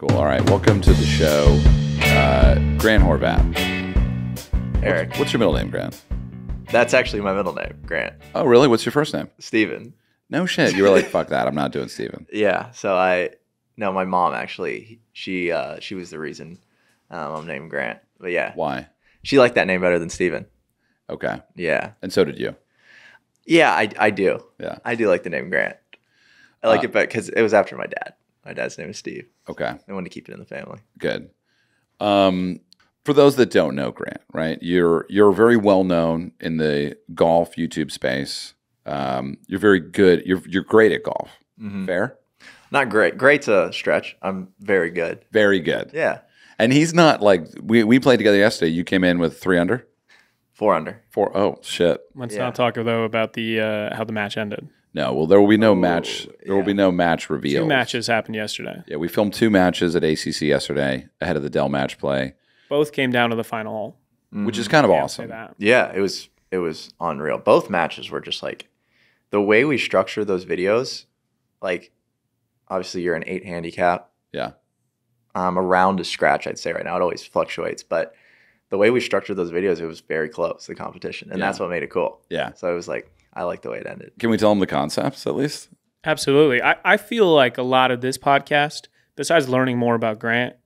Cool. All right. Welcome to the show, uh, Grant Horvat. Erik. What's your middle name, Grant? That's actually my middle name, Grant. Oh, really? What's your first name? Steven. No shit. You were like, fuck that. I'm not doing Steven. Yeah. So I no, my mom actually she uh she was the reason um, I'm named Grant. But yeah, Why? she liked that name better than Steven. Okay. Yeah. And so did you. Yeah, I I do. Yeah. I do like the name Grant. I like Uh, it because it was after my dad. My dad's name is Steve. Okay. I wanted to keep it in the family. Good. Um, for those that don't know Grant, right? You're you're very well known in the golf YouTube space. Um, you're very good. You're you're great at golf. Mhm. Fair. Not great. Great's a stretch. I'm very good. Very good. Yeah. And he's not like we we played together yesterday. You came in with three under, Four under. four. Oh shit. Let's Yeah. not talk though about the uh, how the match ended. No. Well, there will be no Oh, match. There will be no match reveal. Two matches happened yesterday. Yeah, we filmed two matches at ACC yesterday ahead of the Dell match play, Both came down to the final hole. which is kind of awesome. that. Yeah, it was it was unreal. Both matches were just like the way we structure those videos. Like, obviously, you're an eight handicap. Yeah. Um, around a scratch, I'd say right now. It always fluctuates, but the way we structured those videos, it was very close. The competition, and Yeah. that's what made it cool. Yeah. So it was like I like the way it ended. Can we tell them the concepts at least? Absolutely. I, I feel like a lot of this podcast, besides learning more about Grant,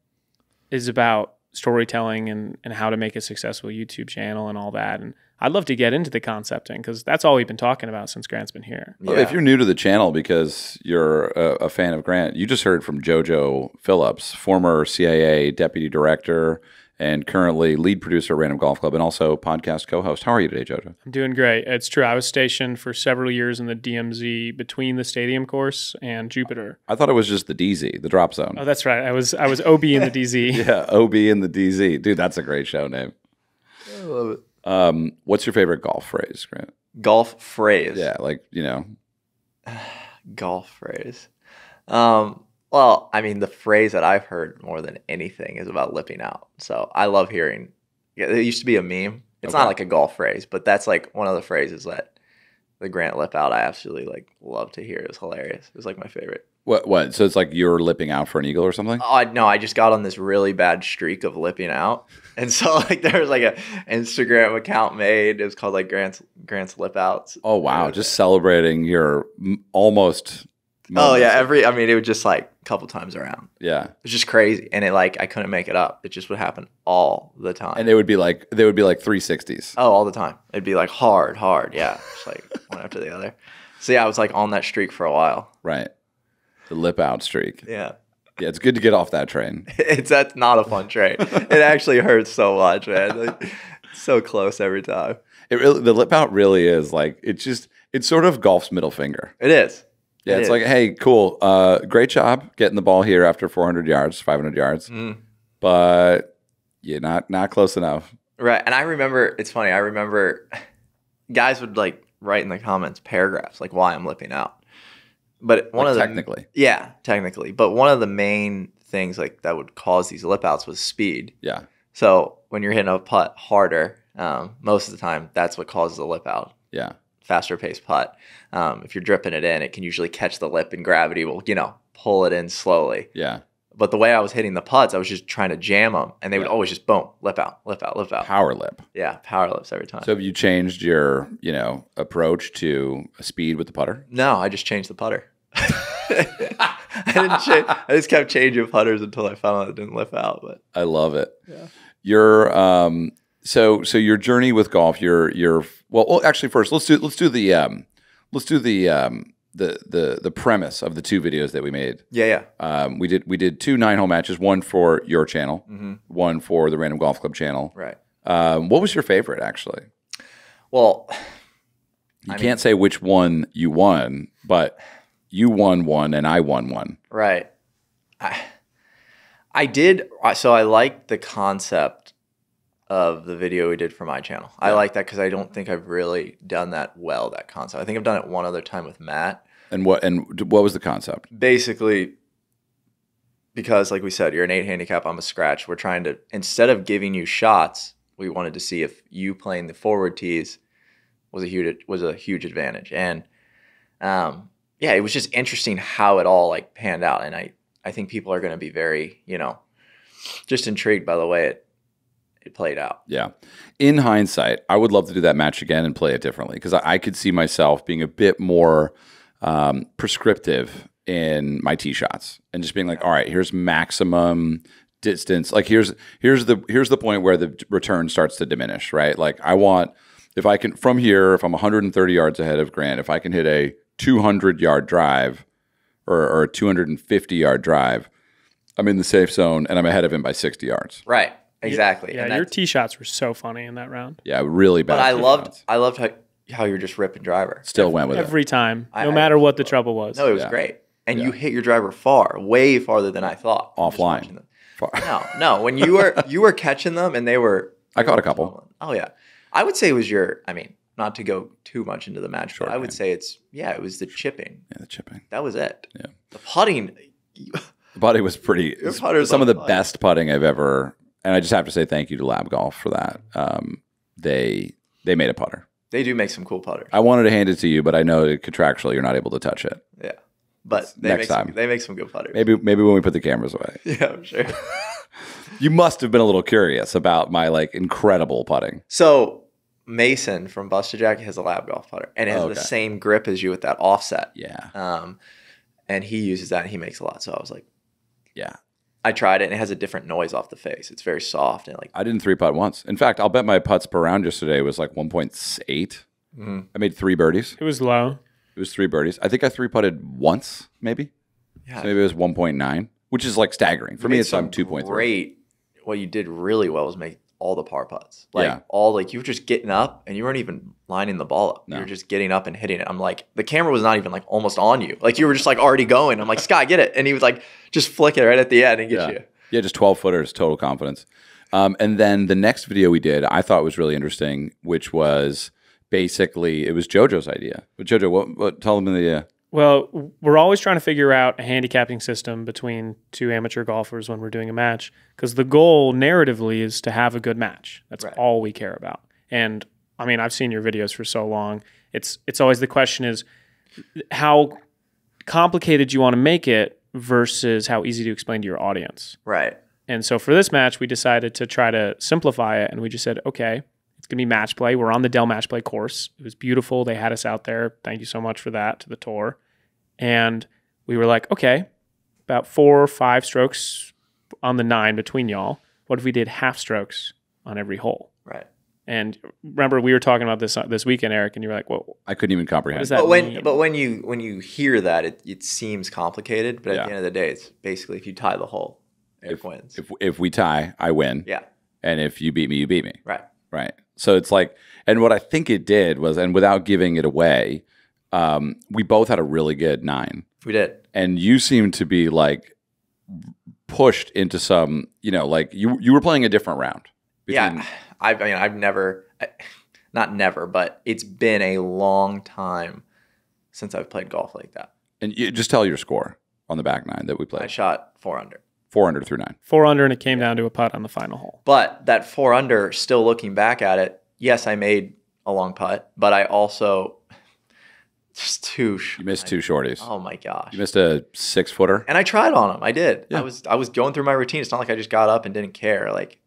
is about storytelling and, and how to make a successful YouTube channel and all that. And I'd love to get into the concepting because that's all we've been talking about since Grant's been here. Well, If you're new to the channel because you're a, a fan of Grant, you just heard from JoJo Phillips, former CIA deputy director and currently lead producer of Random Golf Club and also podcast co-host. How are you today, JoJo? I'm doing great. It's true. I was stationed for several years in the DMZ between the stadium course and Jupiter. I thought it was just the DZ, the drop zone. Oh, that's right. I was I was OB in the DZ. yeah, OB in the DZ. Dude, that's a great show name. I love it. Um, what's your favorite golf phrase, Grant? Golf phrase. Yeah, like, you know, golf phrase. Um, well, I mean, the phrase that I've heard more than anything is about lipping out. So I love hearing. It used to be a meme. It's Okay. not like a golf phrase, but that's like one of the phrases that the Grant lip out. I absolutely like love to hear. It was hilarious. It was like my favorite. what what? So it's like you're lipping out for an eagle or something? Oh I, no, I just got on this really bad streak of lipping out, and so like there was like a Instagram account made. It was called like Grant's Grant's lip outs. Oh wow, just celebrating your m- almost Oh yeah, every I mean it was just like a couple times around. yeah. It's just crazy, and it like I couldn't make it up. It just would happen all the time. And they would be like they would be like 360s. oh, all the time. It'd be like hard, hard, yeah, just like one after the other. So yeah, I was like on that streak for a while. Right. The lip out streak. Yeah, Yeah, it's good to get off that train. it's that's not a fun train. it actually hurts so much, man. Like, so close every time. It really the lip out really is like it's just it's sort of golf's middle finger. It is. Yeah, It it's is. like, hey, cool, uh, great job getting the ball here after 400 yards, 500 yards, Mm. but you're not not close enough. Right. And I remember, it's funny, I remember guys would like write in the comments paragraphs like why I'm lipping out. But one Like, of the technically, Yeah, technically. But one of the main things like that would cause these lip outs was speed. yeah, So when you're hitting a putt harder, um, most of the time that's what causes a lip out. yeah, Faster paced putt. Um, if you're dripping it in, it can usually catch the lip and gravity will, you know, pull it in slowly. yeah. But the way I was hitting the putts, I was just trying to jam them, and they would always just boom, lip out, lip out, lip out. Power lip. Yeah, power lips every time. So have you changed your, you know, approach to a speed with the putter? No, I just changed the putter. I didn't change. I just kept changing putters until I found out it didn't lip out. But I love it. Yeah. Your um so so your journey with golf, your your well, well actually first let's do let's do the um let's do the um the the the premise of the two videos that we made. yeah, yeah. Um we did we did two nine hole matches, one for your channel, Mm-hmm. one for the Random Golf Club channel. Right. Um what was your favorite actually? Well, You I can't say which one you won, but you won one and I won one. right. I, I did. So I liked the concept of the video we did for my channel. I like that because I don't think I've really done that well. That concept. I think I've done it one other time with Matt. And what and what was the concept? basically because like we said you're an eight handicap i'm a scratch we're trying to instead of giving you shots we wanted to see if you playing the forward tees was a huge was a huge advantage and um yeah it was just interesting how it all like panned out and i I think people are going to be very, you know, just intrigued by the way it it played out. Yeah. In hindsight, I would love to do that match again and play it differently because I, I could see myself being a bit more um, prescriptive in my tee shots and just being like, all right, here's maximum distance. Like here's here's the here's the point where the return starts to diminish, right? Like I want if I can from here, if I'm 130 yards ahead of Grant, if I can hit a 200 yard drive or, or a 250 yard drive, I'm in the safe zone and I'm ahead of him by 60 yards. Right. Exactly. Yeah, And your that's- tee shots were so funny in that round. Yeah, really bad. but I loved shots. I loved how, how you're just ripping driver. Still went with it. Every time, no I- matter what the trouble was. No, it was Yeah. great. And Yeah. you hit your driver far, way farther than I thought. Offline. Far- No, no. When you were you were catching them and they were I caught were a couple. tumbling. Oh yeah. I would say it was your I mean, not to go too much into the match, Short but I would say it's yeah, it was the chipping. Yeah, the chipping. That was it. Yeah. The putting The putting was pretty. Your some of the fire. best putting I've ever. And I just have to say thank you to Lab Golf for that. Um, they they made a putter. they do make some cool putters. I wanted to hand it to you, but I know contractually you're not able to touch it. Yeah. But they Next make some, time. they make some good putters. Maybe maybe when we put the cameras away. Yeah, I'm sure. You must have been a little curious about my like incredible putting. so Mason from Buster Jack has a lab golf putter and it has Okay. the same grip as you with that offset. Yeah, Um, and he uses that and he makes a lot. So I was like, yeah. I tried it and it has a different noise off the face. It's very soft and like I didn't three putt once. In fact, I'll bet my putts per round yesterday was like 1.8. Mhm. I made three birdies. It was low. It was three birdies. I think I three putted once, maybe. yeah. So maybe it was 1.9, which is like staggering. For You me, it's some I'm 2.3. Great. What you did really well was make all the par putts. Like Yeah. all like you were just getting up and you weren't even lining the ball up. No. You were just getting up and hitting it. I'm like the camera was not even like almost on you. Like you were just like already going. I'm like Scott, get it, and he was like just flick it right at the end and get Yeah. you. Yeah, just 12 footers, total confidence. Um, and then the next video we did, I thought was really interesting, which was basically it was JoJo's idea. But JoJo, what, what tell them the uh, Well, we're always trying to figure out a handicapping system between two amateur golfers when we're doing a match because the goal narratively is to have a good match. That's Right. all we care about. And I mean, I've seen your videos for so long. It's it's always the question is how complicated you want to make it versus how easy to explain to your audience. Right. And so for this match, we decided to try to simplify it, and we just said, okay, it's gonna be match play. We're on the Dell match play course. It was beautiful. They had us out there. Thank you so much for that to the tour. And we were like, okay, about four or five strokes on the nine between y'all. What if we did half strokes on every hole? Right. And remember, we were talking about this uh, this weekend, Erik, and you were like, "Well, I couldn't even comprehend. what does that But when mean?" but when you when you hear that, it, it seems complicated. But at Yeah. the end of the day, it's basically if you tie the hole, Erik wins. if if we tie, I win, yeah. and if you beat me, you beat me. Right. Right. So it's like, and what I think it did was, and without giving it away, um, we both had a really good nine, We did. and you seemed to be like pushed into some, you know, like you you were playing a different round. between- Yeah, I've, I mean, I've never, not never, but it's been a long time since I've played golf like that. And you just tell your score on the back nine that we played. I shot four under, four under through nine. four under, and it came down to a putt on the final hole. but that four under, still looking back at it, yes, I made a long putt, but I also just sh- You missed two shorties. Oh my gosh. You missed a six footer. and I tried on them. I did. Yeah. I was I was going through my routine. It's not like I just got up and didn't care. Like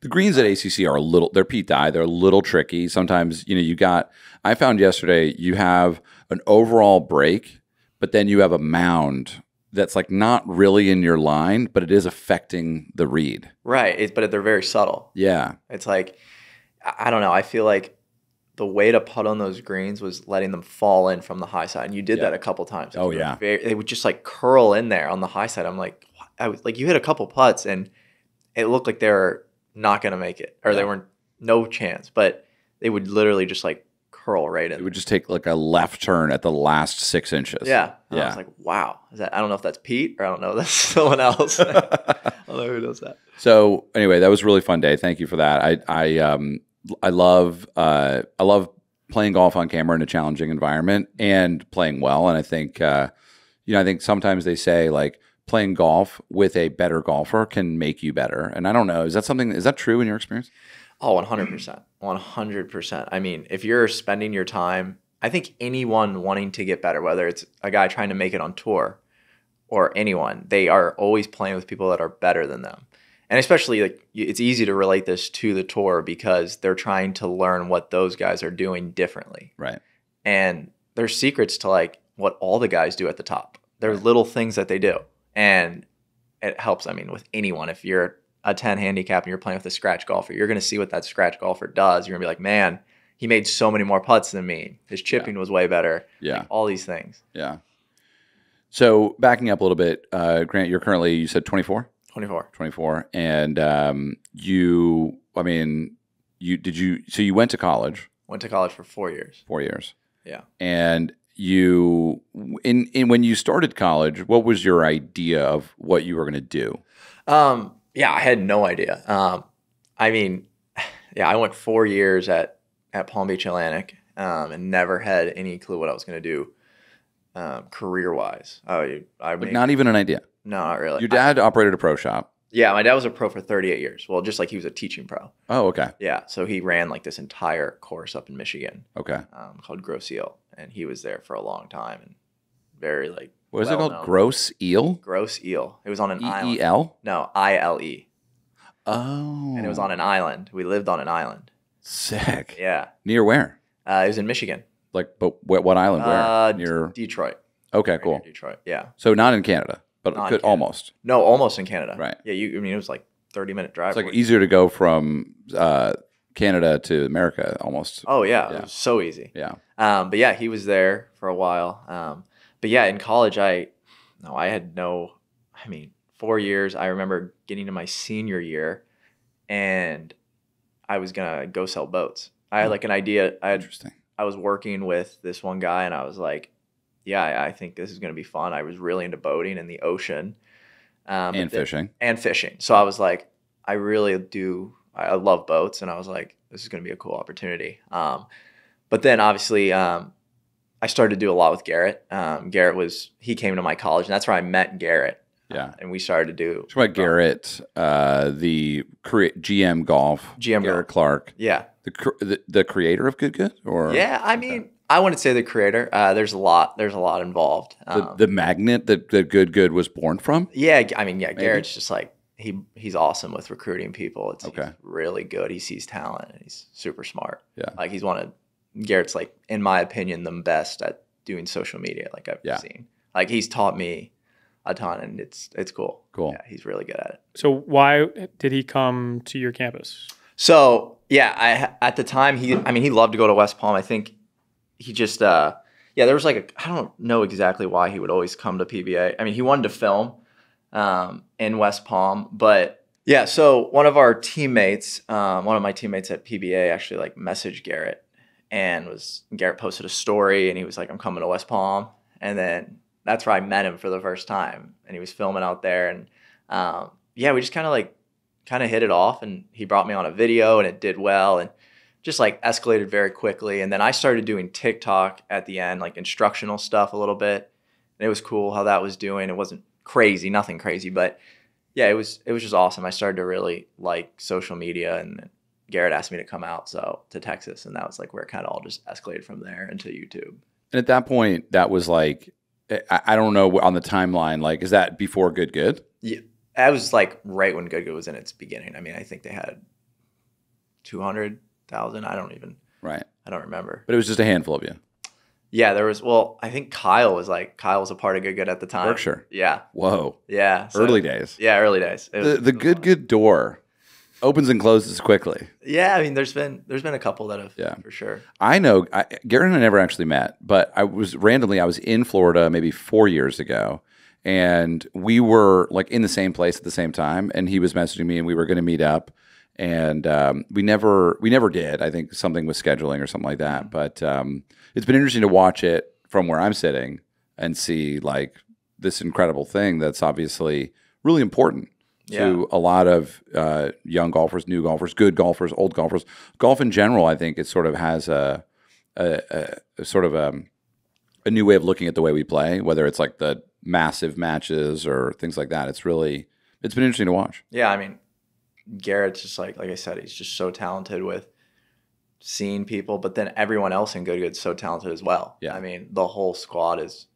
The greens at ACC are a little, they're Pete Dye. They're a little tricky. Sometimes, you know, you got, I found yesterday, you have an overall break, but then you have a mound that's like not really in your line, but it is affecting the read. right, it, but they're very subtle. Yeah. It's like I don't know. I feel like the way to putt on those greens was letting them fall in from the high side, and you did Yeah. that a couple times. Oh, yeah. very- they would just like curl in there on the high side. I'm like. I was like, you hit a couple putts, and it looked like they were not gonna make it, or Yeah. they weren't no chance. But they would literally just like curl right in. It would just take like a left turn at the last six inches. yeah, And I Yeah. was like, wow. Is that? I don't know if that's Pete or I don't know. if That's someone else. I don't know who does that. So anyway, that was a really fun day. Thank you for that. I I um I love uh I love playing golf on camera in a challenging environment and playing well. And I think uh you know I think sometimes they say like playing golf with a better golfer can make you better. And I don't know is that something is that true in your experience? Oh, 100%. 100%. I mean, if you're spending your time, I think anyone wanting to get better, whether it's a guy trying to make it on tour or anyone, they are always playing with people that are better than them. And especially like it's easy to relate this to the tour because they're trying to learn what those guys are doing differently. Right. And there's secrets to like what all the guys do at the top. There's Right. little things that they do. And it helps, I mean, with anyone. If you're a 10 handicap and you're playing with a scratch golfer, you're going to see what that scratch golfer does. You're going to be like, man, he made so many more putts than me. His chipping was way better. Yeah. All these things. Yeah. So backing up a little bit, uh, Grant, you're currently you said 24, 24. 24, and um, you, I mean, you did you so you went to college Went to college for four years. four years, Yeah. and you in in when you started college, what was your idea of what you were going to do? Um, yeah, I had no idea. Um, I mean, yeah, I went four years at at Palm Beach Atlantic, um, and never had any clue what I was going to do, um, career wise. I, I made, not even an idea. No, not really. Your dad operated a pro shop. yeah, my dad was a pro for 38 years. Well, just like he was a teaching pro. Oh, okay, Yeah, so he ran like this entire course up in Michigan okay. um, called Grosse Ile, and he was there for a long time and very like What is it called? Grosse Ile. Grosse Ile. It was on an E island. E L. No, I L E, Oh, and it was on an island. We lived on an island. sick. Yeah. Near where? Uh, it was in Michigan, Like, but what, what island? Where? Uh, Near. Detroit. Okay, Right cool. Detroit. Yeah. So not in Canada, but Canada. almost. No, almost in Canada. Right. Yeah. You. I mean, it was like thirty minute drive. It's like easier to go from uh, Canada to America, almost. Oh yeah, Yeah. it was so easy. Yeah. Um, but yeah, he was there for a while. Um, but yeah, in college, I no, I had no. I mean, four years. I remember getting to my senior year, and I was gonna go sell boats. I had Hmm. like an idea. I had Interesting. I was working with this one guy, and I was like, "Yeah, I, I think this is going to be fun." I was really into boating and the ocean, um, and then- fishing. and fishing. So I was like, I really do. I I love boats, and I was like, this is going to be a cool opportunity. Um, but then obviously, um, I started to do a lot with Garrett. Um, Garrett was he came to my college, and that's where I met Garrett. Yeah. and we started to do Talk about Garrett, uh, the cre- GM Golf, GM Garrett Golf. Clark, Yeah, the, the the creator of Good Good, or yeah. I mean, I wouldn't say the creator. Uh, there's a lot. There's a lot involved. the, Um, the magnet that, that Good Good was born from. Yeah, I mean, yeah, Garrett's just like he he's awesome with recruiting people. It's Okay. he's really good. He sees talent and he's super smart. Yeah. Like he's one of Garrett's like, in my opinion, the best at doing social media like I've Yeah. seen. Like he's taught me a ton and it's it's cool. Cool. Yeah, he's really good at it. So why did he come to your campus? So yeah, I at the time he I mean he loved to go to West Palm. I think he just uh yeah, there was like a I don't know exactly why he would always come to PBA. I mean, he wanted to film um in West Palm, but yeah, so one of our teammates, um, one of my teammates at PBA actually like messaged Garrett and was Garrett posted a story and he was like, I'm coming to West Palm. And then that's where I met him for the first time. And he was filming out there and um, yeah, we just kind of like kind of hit it off and he brought me on a video and it did well and just like escalated very quickly and then i started doing tiktok at the end like instructional stuff a little bit and it was cool how that was doing it wasn't crazy nothing crazy but yeah it was it was just awesome i started to really like social media and garrett asked me to come out so to texas and that was like where it kind of all just escalated from there into youtube And at that point, that was like, I, I don't know on the timeline. Like, is that before Good Good? Yeah. that was like right when good good was in its beginning i mean i think they had 200000 i don't even Right. i don't remember But it was just a handful of you. Yeah, there was. Well, I think Kyle was like Kyle was a part of Good Good at the time. Berkshire. Yeah, Whoa. yeah. so- Early days. Yeah, early days. The was- the Good. Good door opens and closes quickly. Yeah, I mean, there's been there's been a couple that have. Yeah. for sure. I know I, Garrett and I never actually met, but I was randomly I was in Florida maybe four years ago, and we were like in the same place at the same time, and he was messaging me, and we were going to meet up, and um, we never we never did. I think something with scheduling or something like that. But um, it's been interesting to watch it from where I'm sitting and see like this incredible thing that's obviously really important to a lot of uh, young golfers, new golfers, good golfers, old golfers. Golf in general, I think it sort of has a, a, a, a sort of a, a new way of looking at the way we play, whether it's like the massive matches or things like that. It's really it's been interesting to watch. Yeah, I mean, Garrett's just like like I said, he's just so talented with seeing people, but then everyone else in Good Good's so talented as well. Yeah. I mean, the whole squad is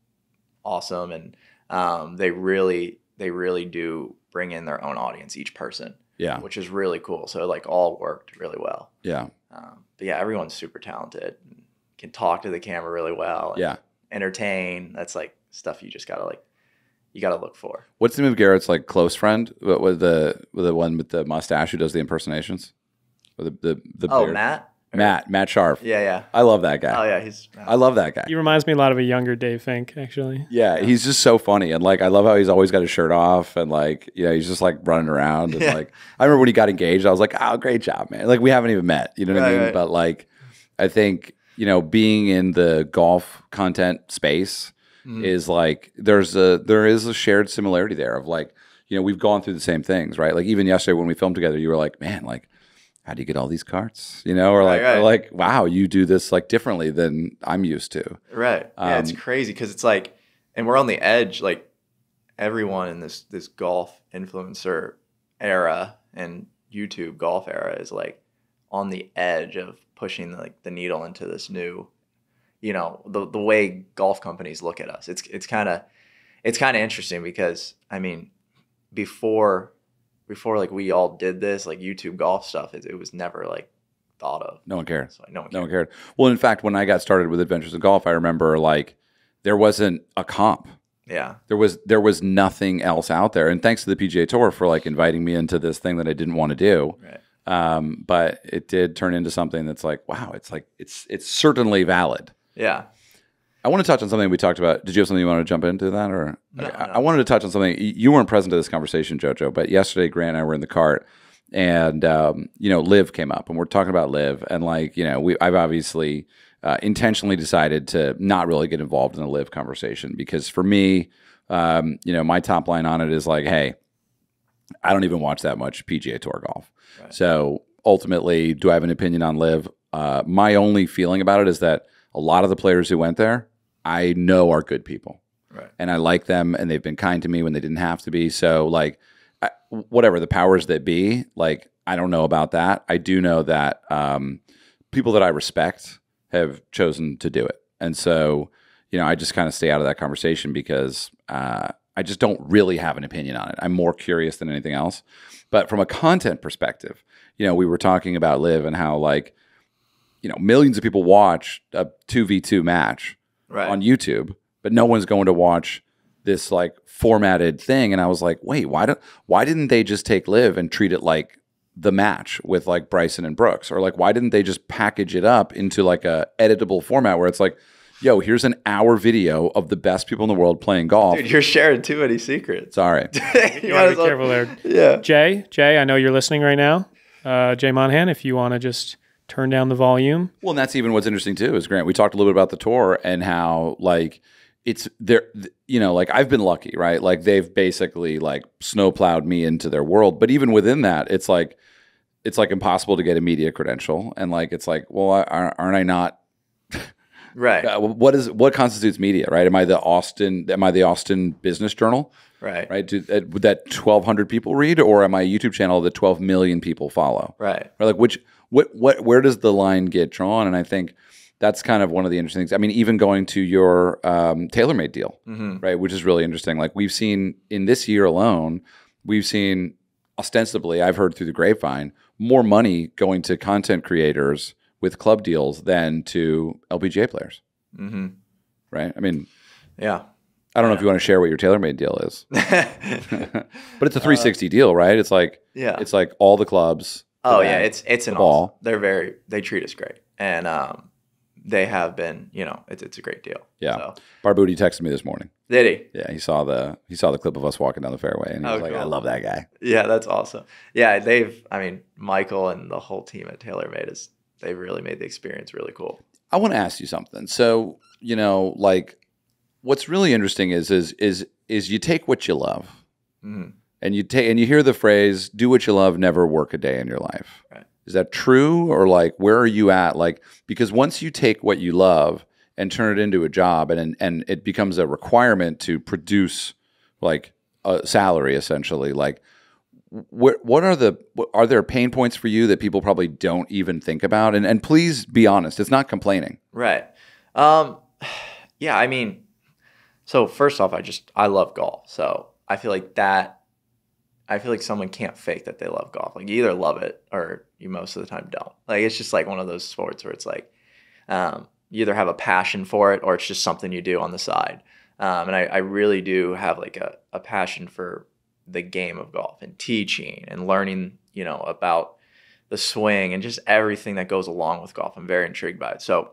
awesome, and um, they really they really do bring in their own audience, each person, Yeah. which is really cool. So like all worked really well. Yeah. Um, but yeah, everyone's super talented, can talk to the camera really well, and Yeah. entertain. That's like stuff you just gotta like you gotta look for. What's the name of Garrett's like close friend? What was the with the one with the mustache who does the impersonations? Or the the, the Oh, beard? Matt. Matt Matt Scharff. Yeah, yeah. I love that guy. Oh yeah, he's. I love that guy. He reminds me a lot of a younger Dave Fink, actually. Yeah, he's just so funny, and like I love how he's always got his shirt off, and like you know he's just like running around, and Yeah. like I remember when he got engaged, I was like, oh, great job, man. Like we haven't even met, you know what I mean? right. But like I think you know being in the golf content space Mhm. is like there's a there is a shared similarity there of like you know we've gone through the same things, right? Like even yesterday when we filmed together, you were like, man, like how do you get all these carts, you know, or like right. or like wow, you do this like differently than I'm used to. Right. Yeah, it's Um, crazy because it's like, and we're on the edge. Like everyone in this this golf influencer era and YouTube golf era is like on the edge of pushing like the needle into this new, you know, the the way golf companies look at us. It's it's kind of it's kind of interesting because I mean, before before like we all did this like YouTube golf stuff, it, it was never like thought of. No one cared. So like, no one No cared. one cared. Well, in fact, when I got started with Adventures in Golf, I remember like there wasn't a comp. Yeah. There was there was nothing else out there. And thanks to the PGA Tour for like inviting me into this thing that I didn't want to do. Right. Um, but it did turn into something that's like, wow, it's like it's it's certainly valid. Yeah. I want to touch on something we talked about. Did you have something you want to jump into that, or No, Okay, no. I wanted to touch on something. You weren't present to this conversation, JoJo, but yesterday Grant and I were in the cart, and um, you know, LIV came up, and we're talking about LIV, and like you know, we I've obviously uh, intentionally decided to not really get involved in the LIV conversation because for me, um, you know, my top line on it is like, hey, I don't even watch that much PGA Tour golf, Right. so ultimately, do I have an opinion on LIV? Uh, my only feeling about it is that a lot of the players who went there, I know are good people Right. and I like them and they've been kind to me when they didn't have to be. So like I, whatever the powers that be, like I don't know about that. I do know that um, people that I respect have chosen to do it. And so, you know, I just kind of stay out of that conversation because uh, I just don't really have an opinion on it. I'm more curious than anything else. But from a content perspective, you know, we were talking about LIV and how like, you know, millions of people watch a 2v2 match Right. on YouTube, but no one's going to watch this like formatted thing. And I was like, wait, why don't why didn't they just take LIV and treat it like the match with like Bryson and Brooks? Or like why didn't they just package it up into like a editable format where it's like, yo, here's an hour video of the best people in the world playing golf. Dude, you're sharing too many secrets. Sorry. you You might gotta as be well- careful there. Yeah. Jay, Jay, I know you're listening right now. Uh, Jay Monahan, if you want to just turn down the volume. Well, and that's even what's interesting too is Grant. We talked a little bit about the tour and how like it's there. You know, like I've been lucky, right? Like they've basically like snowplowed me into their world. But even within that, it's like it's like impossible to get a media credential, and like it's like, well, I- aren't aren't I not? Right. Uh, what is what constitutes media, right? Am I the Austin? Am I the Austin Business Journal? Right. Right? Do, uh, would that twelve hundred people read, or am I a YouTube channel that twelve million people follow? Right. Or like which what what where does the line get drawn? And I think that's kind of one of the interesting things. I mean, even going to your um, TaylorMade deal, hmm right, which is really interesting. Like we've seen in this year alone, we've seen ostensibly, I've heard through the grapevine, more money going to content creators with club deals than to LPGA players, hmm right? I mean, Yeah. I don't know if you want to share what your TaylorMade deal is, but it's a 360 deal, right? It's like yeah. it's like all the clubs. Oh yeah. It's it's an ball. awesome. They're very they treat us great, and um, they have been. You know, it's it's a great deal. Yeah. So, Barbuti texted me this morning. did he? Yeah, he saw the he saw the clip of us walking down the fairway, and he Oh, was like, "I love that guy." Yeah, that's awesome. Yeah, they've. I mean, Michael and the whole team at TaylorMade is. They've really made the experience really cool. I want to ask you something. So, you know, like, what's really interesting is is is is you take what you love, hmm and you take and you hear the phrase "do what you love, never work a day in your life." Right. Is that true, or like, where are you at? Like, because once you take what you love and turn it into a job, and and it becomes a requirement to produce like a salary, essentially, like. What what are the are there pain points for you that people probably don't even think about? And and please be honest, it's not complaining. Right. Um, yeah, I mean, So first off, I just I love golf. So I feel like that. I feel like someone can't fake that they love golf. Like you either love it or you most of the time don't. Like it's just like one of those sports where it's like um, you either have a passion for it or it's just something you do on the side. Um, and I, I really do have like a, a passion for the game of golf and teaching and learning, you know, about the swing and just everything that goes along with golf. I'm very intrigued by it. So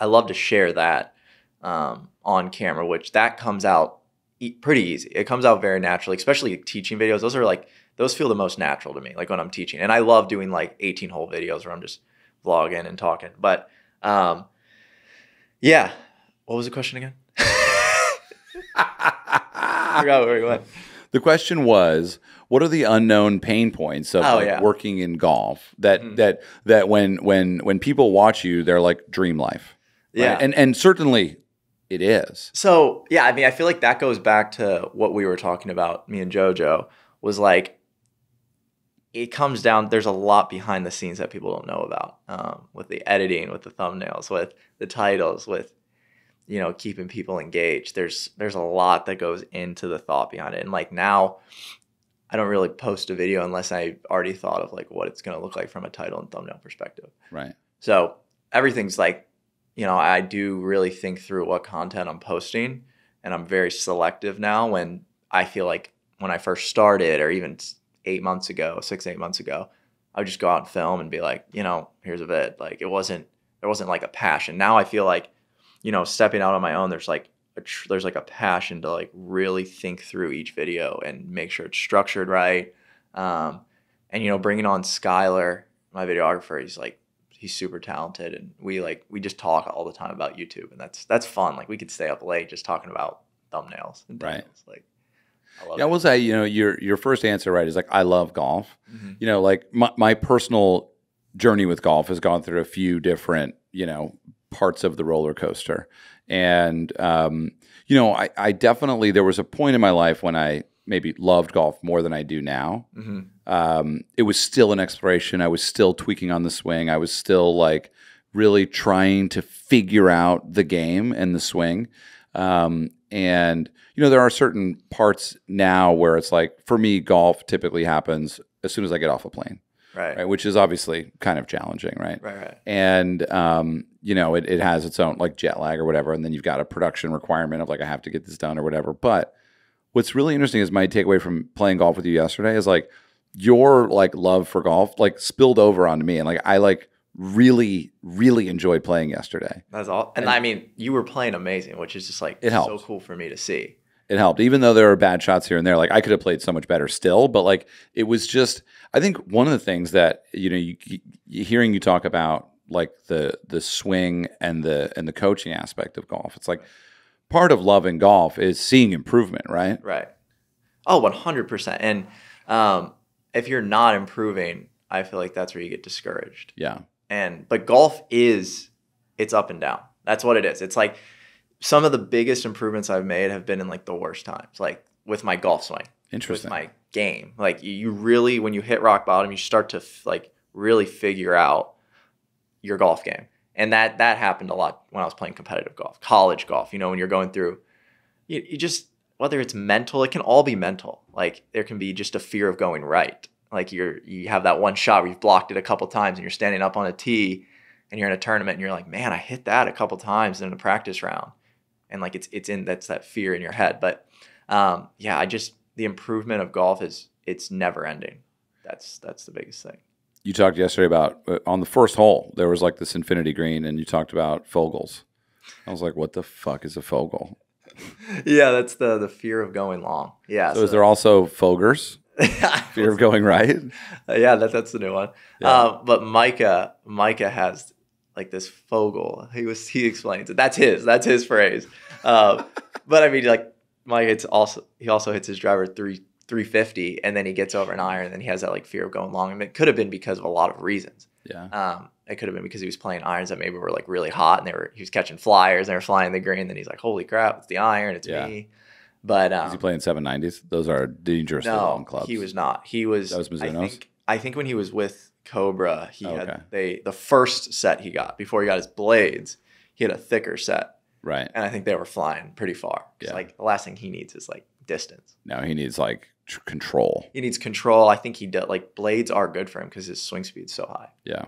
I love to share that um, on camera, which that comes out e- pretty easy. It comes out very naturally, especially teaching videos. Those are like those feel the most natural to me, like when I'm teaching. And I love doing like 18 hole videos where I'm just vlogging and talking. But um, yeah, what was the question again? I forgot where we went. The question was, what are the unknown pain points of Oh, like, yeah. working in golf that Mhm. that that when when when people watch you, they're like dream life. right? Yeah. And and certainly it is. So yeah, I mean, I feel like that goes back to what we were talking about. Me and JoJo was like, it comes down. There's a lot behind the scenes that people don't know about, um, with the editing, with the thumbnails, with the titles, with you know keeping people engaged. There's there's a lot that goes into the thought behind it, and like now. I don't really post a video unless I already thought of like what it's going to look like from a title and thumbnail perspective. Right. So everything's like, you know, I do really think through what content I'm posting, and I'm very selective now. When I feel like when I first started, or even eight months ago, six eight months ago, I would just go out and film and be like, you know, here's a vid. Like it wasn't there wasn't like a passion. Now I feel like, you know, stepping out on my own, there's like a tr- there's like a passion to like really think through each video and make sure it's structured right. Um, and you know, bringing on Skylar, my videographer, he's like he's super talented and we like we just talk all the time about YouTube and that's that's fun. Like we could stay up late just talking about thumbnails and Right. thumbnails. Like I love Yeah, I will say, you know, your your first answer, right, is like I love golf. Mhm. You know, like my, my personal journey with golf has gone through a few different, you know, parts of the roller coaster. And um, you know, I, I definitely there was a point in my life when I maybe loved golf more than I do now. Mhm. um, it was still an exploration. I was still tweaking on the swing. I was still like really trying to figure out the game and the swing. Um, and you know, there are certain parts now where it's like for me, golf typically happens as soon as I get off a plane, Right. right? Which is obviously kind of challenging, right? Right, right. and um, you know it, it has its own like jet lag or whatever and then you've got a production requirement of like i have to get this done or whatever but what's really interesting is my takeaway from playing golf with you yesterday is like your like love for golf like spilled over onto me and like i like really really enjoyed playing yesterday That's all. And, And- I mean, you were playing amazing, which is just like It helped. so cool for me to see. it helped even though there were bad shots here and there like i could have played so much better still but like it was just i think one of the things that you know you, you hearing you talk about like the the swing and the and the coaching aspect of golf it's like part of loving golf is seeing improvement right Right. Oh, 100%. And um, if you're not improving, I feel like that's where you get discouraged. yeah And but golf is it's up and down. That's what it is. It's like some of the biggest improvements I've made have been in like the worst times, like with my golf swing, with interesting my game. Like you, you really when you hit rock bottom, you start to f- like really figure out your golf game. And that that happened a lot when I was playing competitive golf, college golf. You know, when you're going through, you, you just whether it's mental, it can all be mental. Like there can be just a fear of going right. Like you're you have that one shot where you've blocked it a couple times and you're standing up on a tee and you're in a tournament and you're like, man, I hit that a couple times in a practice round. And like it's it's in that's that fear in your head. But um, yeah, I just the improvement of golf is it's never ending. That's that's the biggest thing. You talked yesterday about uh, on the first hole there was like this infinity green and you talked about fogels i was like what the fuck is a fogel yeah, that's the the fear of going long. Yeah. so is there also fogers fear of going right yeah, that, that's the new one. Yeah. Uh, but Micah, Micah has like this fogel. He was he explains it. That's his. That's his phrase. Uh, but I mean, like Micah, it's also he also hits his driver three three fifty, and then he gets over an iron, and then he has that like fear of going long. And it could have been because of a lot of reasons. yeah Um, it could have been because he was playing irons that maybe were like really hot, and they were he was catching flyers, and they were flying the green. and Then he's like, "Holy crap, it's the iron, it's Yeah. me." But um, is he playing 790s those are dangerously long clubs he was not. He was. That was I think. I think when he was with Cobra, he Okay. had they the first set he got before he got his blades. He had a thicker set, Right. and I think they were flying pretty far Yeah. Like the last thing he needs is like distance. No, he needs like control. He needs control. I think he does. Like blades are good for him because his swing speed's so high. Yeah.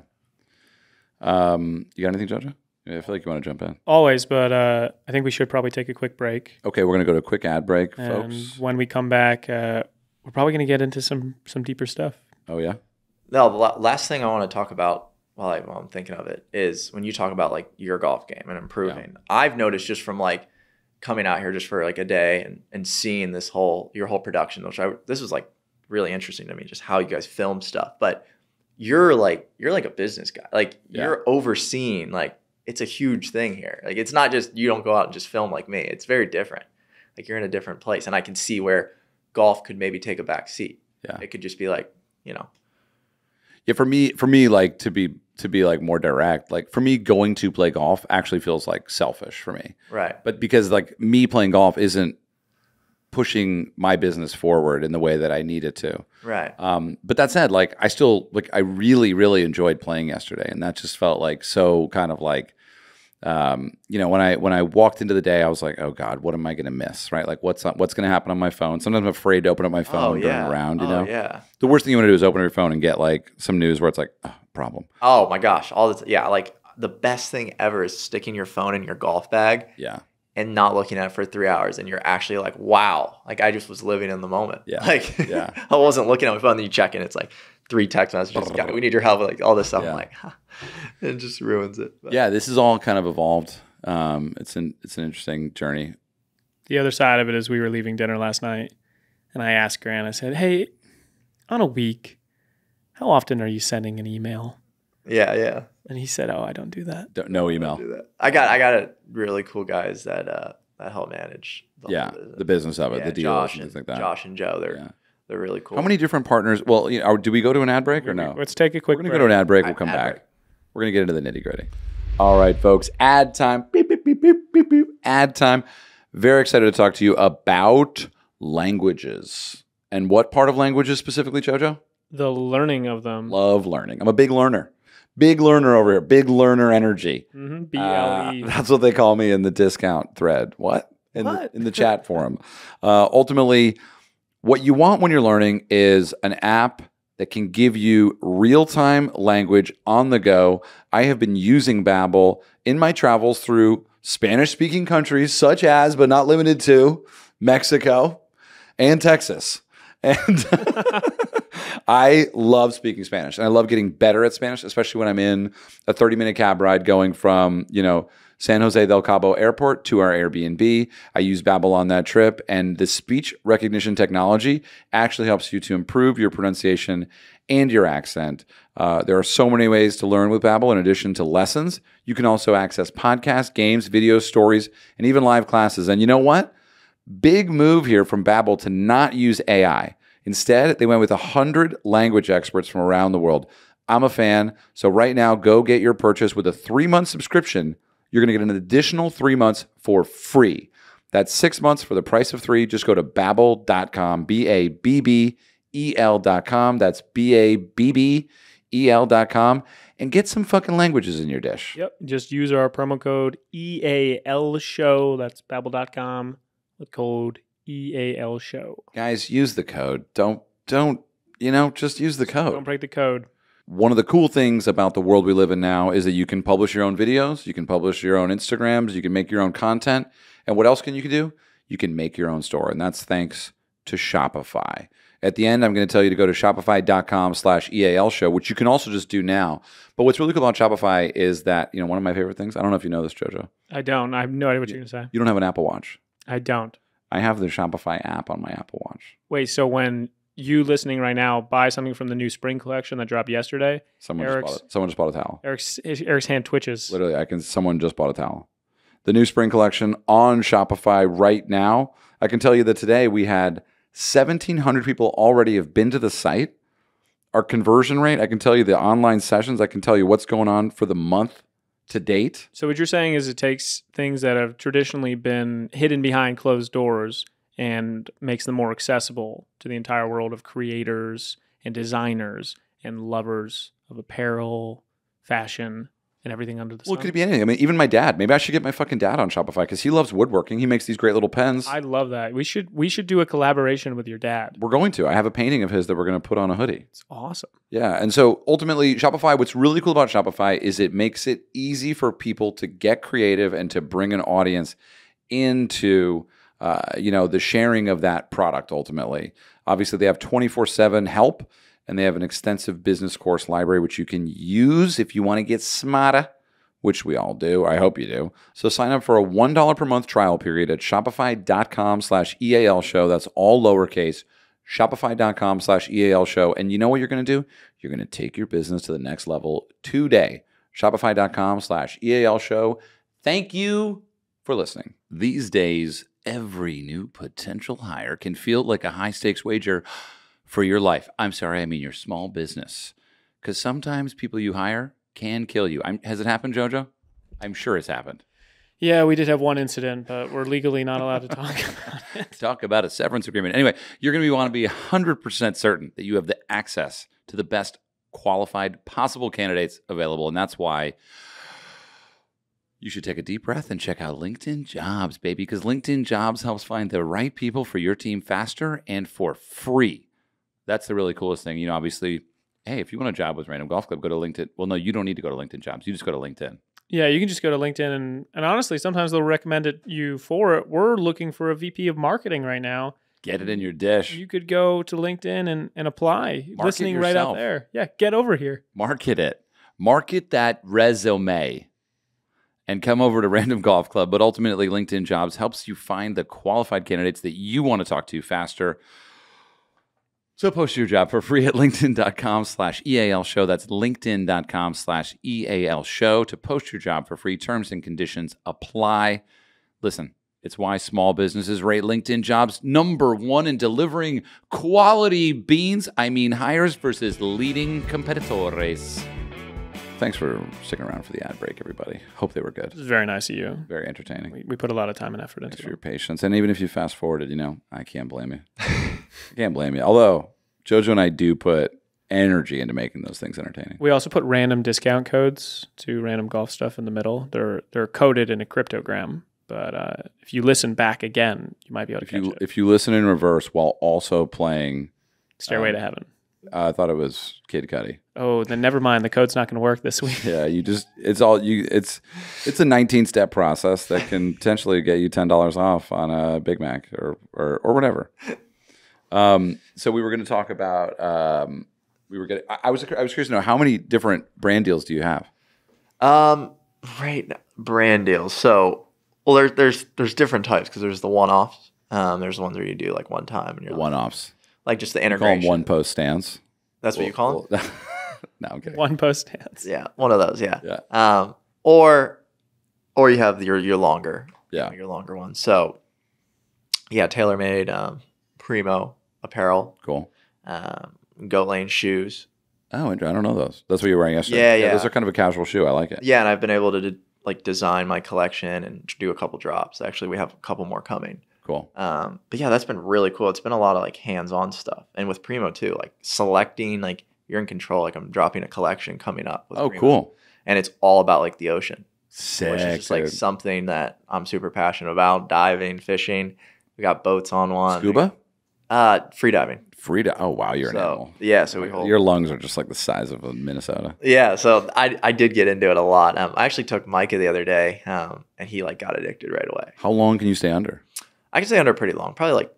Um, you got anything, Jojo? I feel like you want to jump in. Always, but uh, I think we should probably take a quick break. Okay, we're gonna go to a quick ad break, And folks. when we come back, uh, we're probably going to get into some some deeper stuff. Oh yeah. No, the last thing I want to talk about while, I, while I'm thinking of it is when you talk about like your golf game and improving. I've noticed just from like coming out here just for like a day and, and seeing this whole your whole production, which I this was like really interesting to me, just how you guys film stuff. But you're like you're like a business guy. Like Yeah. you're overseeing like it's a huge thing here. Like it's not just you don't go out and just film like me. It's very different. Like you're in a different place, and I can see where golf could maybe take a back seat. Yeah. It could just be like you know Yeah, for me, for me, like to be to be like more direct, like for me, going to play golf actually feels like selfish for me. right. But because like me playing golf isn't pushing my business forward in the way that I need it to. Right. Um, but that said, like I still like I really really enjoyed playing yesterday, and that just felt like so kind of like, um, you know, when I when I walked into the day, I was like, oh God, what am I going to miss? Right? Like what's what's going to happen on my phone? Sometimes I'm afraid to open up my phone oh during yeah. a round. You oh, know, Yeah. the worst thing you want to do is open up your phone and get like some news where it's like, oh, problem. Oh my gosh. All the t- yeah. Like the best thing ever is sticking your phone in your golf bag Yeah, and not looking at it for three hours, and you're actually like, wow. Like I just was living in the moment. Yeah. Like Yeah. I wasn't looking at my phone. Then you check and it's like three text messages. "Guy, we need your help. Like all this stuff. Yeah. I'm like, it just ruins it. But- yeah. This is all kind of evolved. Um, it's an it's an interesting journey. The other side of it is we were leaving dinner last night, and I asked Grant. I said, "Hey, on a week, how often are you sending an email?" Yeah. Yeah. And he said, "Oh, I don't do that." Don't, no email. Do that. I got I got a really cool guys that uh that help manage. the Yeah, whole business. the business of it, Yeah, the deals, Josh and things like that. Josh and Joe, they're Yeah. they're really cool. How many different partners? Well, you know, do we go to an ad break or no? Let's take a quick. We're quick. gonna break. go to an ad break. We'll come ad back. Break. We're gonna get into the nitty gritty. All right, folks. Ad time. Beep beep beep beep beep beep. Ad time. Very excited to talk to you about languages and what part of languages specifically, Jojo? the learning of them. Love learning. I'm a big learner. Big learner over here. Big learner energy. hmm B Uh, L E. that's what they call me in the discount thread. What? In, What? The, in the chat forum. Uh, ultimately, what you want when you're learning is an app that can give you real time language on the go. I have been using Babbel in my travels through Spanish speaking countries such as, but not limited to, Mexico and Texas. And I love speaking Spanish and I love getting better at Spanish, especially when I'm in a 30 minute cab ride going from, you know, San Jose del Cabo airport to our Airbnb. I use Babbel on that trip and the speech recognition technology actually helps you to improve your pronunciation and your accent. Uh, there are so many ways to learn with Babbel in addition to lessons. You can also access podcasts, games, videos, stories, and even live classes. And you know what? Big move here from Babbel to not use AI. Instead, they went with 100 language experts from around the world. I'm a fan. So right now, go get your purchase with a 3-month subscription. You're going to get an additional 3 months for free. That's 6 months for the price of 3. Just go to babbel.com, B A B B E L.com. That's B A B B E L.com and get some fucking languages in your dish. Yep. Just use our promo code EAL show. That's babbel.com with code EAL show. Guys, use the code. Don't don't, you know, just use the code. Don't break the code. One of the cool things about the world we live in now is that you can publish your own videos, you can publish your own Instagrams, you can make your own content. And what else can you do? You can make your own store. And that's thanks to Shopify. At the end, I'm going to tell you to go to shopify.com slash EAL show, which you can also just do now. But what's really cool about Shopify is that, you know, one of my favorite things, I don't know if you know this, Jojo, I don't. I have no idea what you're going to say. you don't have an Apple Watch. I don't. I have the Shopify app on my Apple Watch. Wait, so when you listening right now buy something from the new spring collection that dropped yesterday, Someone Erik's- just bought it. Someone just bought a towel. Erik's Erik's hand twitches. Literally, I can. Someone just bought a towel. The new spring collection on Shopify right now. I can tell you that today we had 1,700 people already have been to the site. Our conversion rate. I can tell you the online sessions. I can tell you what's going on for the month to date. So what you're saying is it takes things that have traditionally been hidden behind closed doors and makes them more accessible to the entire world of creators and designers and lovers of apparel, fashion, and everything under the Well, sun. it could be anything. I mean, even my dad. Maybe I should get my fucking dad on Shopify because he loves woodworking. He makes these great little pens. I love that. We should we should do a collaboration with your dad. we're going to. I have a painting of his that we're going to put on a hoodie. It's awesome. Yeah. And so ultimately, Shopify, what's really cool about Shopify is it makes it easy for people to get creative and to bring an audience into uh, you know the sharing of that product ultimately. Obviously, they have 24/7 help and they have an extensive business course library which you can use if you want to get smarter, which we all do. I hope you do. So sign up for a $1 per month trial period at shopify.com slash EAL show. That's all lowercase shopify.com slash EAL show. And you know what you're going to do? You're going to take your business to the next level today. Shopify.com slash EAL show. Thank you for listening. These days, every new potential hire can feel like a high stakes wager for your life. I'm sorry, I mean your small business. Because sometimes people you hire can kill you. I'm, has it happened, JoJo? I'm sure it's happened. Yeah, we did have one incident, but we're legally not allowed to talk about it. talk about a severance agreement. Anyway, you're going to want to be 100% certain that you have the access to the best qualified possible candidates available. And that's why you should take a deep breath and check out LinkedIn Jobs, baby, because LinkedIn Jobs helps find the right people for your team faster and for free. That's the really coolest thing. You know, obviously, hey, if you want a job with Random Golf Club, go to LinkedIn. Well, no, you don't need to go to LinkedIn Jobs. You just go to LinkedIn. Yeah, you can just go to LinkedIn and and honestly, sometimes they'll recommend it you for it. We're looking for a VP of marketing right now. Get it in your dish. You could go to LinkedIn and, and apply. Market listening right out there. Yeah, get over here. market it market that resume and come over to random golf club but ultimately linkedin jobs helps you find the qualified candidates that you want to talk to faster so post your job for free at linkedin.com slash eal show that's linkedin.com slash eal show to post your job for free terms and conditions apply listen it's why small businesses rate LinkedIn jobs number one in delivering quality beans. I mean, hires versus leading competitores. Thanks for sticking around for the ad break, everybody. Hope they were good. It was very nice of you. Very entertaining. We, we put a lot of time and effort Thanks it. for your patience. And even if you fast forwarded, you know, I can't blame you. I can't blame you. Although, JoJo and I do put energy into making those things entertaining. We also put random discount codes to random golf stuff in the middle. They're they're coded in a cryptogram, but uh, if you listen back again, you might be able to If catch you it. if you listen in reverse while also playing, Stairway um, to Heaven. Uh, I thought it was Kid Cudi. Oh, then never mind. The code's not going to work this week. Yeah, you just it's all you it's it's a 19 step process that can potentially get you ten dollars off on a Big Mac or or, or whatever. Um, so we were going to talk about um, we were getting. I, I was I was curious to know how many different brand deals do you have? Um, right now, brand deals. So, well, there's there's there's different types because there's the one-offs. Um, there's the ones where you do like one time and you're One offs. like just the Call them integration. one post stance. That's what you call them. no, I'm kidding. One post stance. Yeah, one of those. Yeah. Yeah. Um, or or you have your your longer, Yeah. your longer one. So, yeah, TaylorMade, um, Primo apparel, Cool. um, Goat Lane shoes. Oh, I don't know those. That's what you were wearing yesterday. Yeah, yeah. Those are kind of a casual shoe. I like it. Yeah, and I've been able to d- like design my collection and do a couple drops. Actually, we have a couple more coming. Cool. Um, but yeah, that's been really cool. It's been a lot of like hands-on stuff, and with Primo too, like selecting, like you're in control. Like I'm dropping a collection coming up. With Oh, Primo. cool. And it's all about like the ocean, Sick. which is just like something that I'm super passionate about. Diving, fishing. We got boats on one. Scuba. Uh, free diving. Free to. Oh wow, you're an animal. yeah, so we hold. Your lungs are just like the size of a Minnesota. Yeah, so I I did get into it a lot. Um, I actually took Micah the other day, um, and he like got addicted right away. How long can you stay under? I can stay under pretty long, probably like.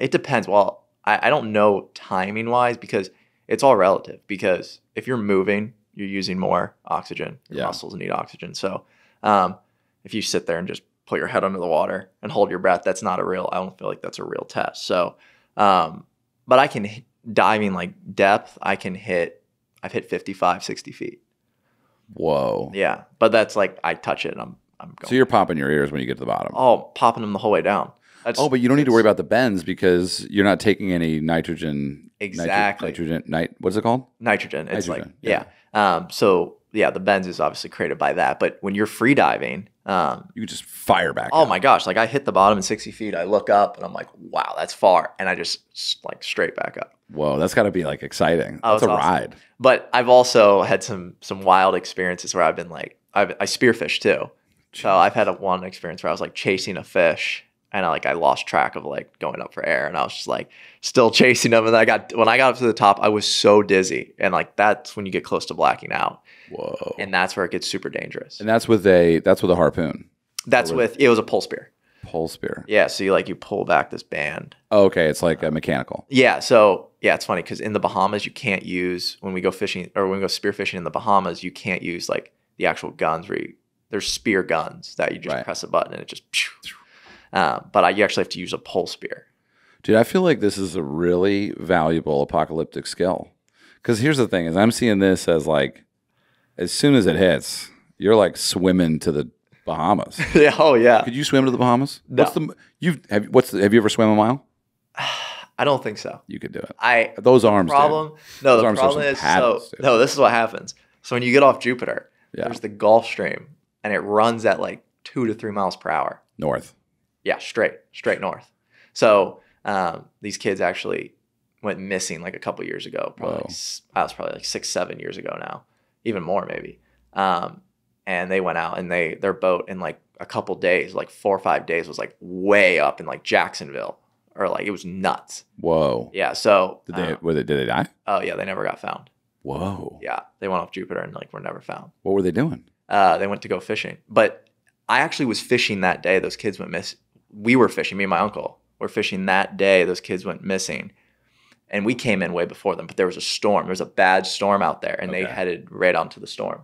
It depends. Well, I, I don't know timing wise because it's all relative. Because if you're moving, you're using more oxygen. Your Yeah. muscles need oxygen. So, um, if you sit there and just put your head under the water and hold your breath, that's not a real. I don't feel like that's a real test. So, um, but I can diving like depth. I can hit. I've hit 55, 60 feet. Whoa. Yeah, but that's like I touch it and I'm I'm going. So you're popping your ears when you get to the bottom. oh popping them the whole way down. That's, Oh, but you don't need to worry about the bends because you're not taking any nitrogen. nitro- Exactly. nitrogen. Nit. What is it called? nitrogen. It's Nitrogen, like yeah. Um, so yeah, the bends is obviously created by that. But when you're free diving, Um, You just fire back. oh up. my gosh, like I hit the bottom in 60 feet. I look up and I'm like, wow, that's far. And I just like straight back up. Whoa, that's got to be like exciting. Oh, That's a awesome. ride. But I've also had some some wild experiences where I've been like, I've, I spearfish too. So I've had a one experience where I was like chasing a fish and I like I lost track of like going up for air and I was just like still chasing them and I got when I got up to the top I was so dizzy and like that's when you get close to blacking out Whoa. And, that's where it gets super dangerous. And that's with a that's with a harpoon, That's or with it was a pole spear. pole spear. Yeah, so you like you pull back this band. Oh, okay, it's like a mechanical. Yeah, so yeah, it's funny because in the Bahamas you can't use when we go fishing or when we go spear fishing in the Bahamas you can't use like the actual guns where you, there's spear guns that you just Right. press a button and it just. Um, but I, you actually have to use a pole spear. Dude, I feel like this is a really valuable apocalyptic skill. Because here's the thing: is I'm seeing this as like, as soon as it hits, you're like swimming to the Bahamas. yeah. Oh yeah. Could you swim to the Bahamas? No. What's the you have? What's the, have you ever swam a mile? I don't think so. You could do it. I Those arms, dude. problem. No, Those the problem is paddles, so dude. no. This is what happens. So when you get off Jupiter, Yeah. there's the Gulf Stream, and it runs at like two to three miles per hour. North. Yeah, straight, straight north. So um, these kids actually went missing like a couple years ago. Probably, like, I was probably like six, seven years ago now, even more maybe. Um, and they went out and they their boat in like a couple days, like four or five days, was like way up in like Jacksonville, or like it was nuts. Whoa. Yeah. So Did they? um, Were they? Did they die? oh yeah, they never got found. Whoa. Yeah, they went off Jupiter and like were never found. What were they doing? Uh, they went to go fishing, but I actually was fishing that day. Those kids went miss. We were fishing. Me and my uncle were fishing that day. Those kids went missing, and we came in way before them. But there was a storm. There was a bad storm out there, and they headed right onto the storm.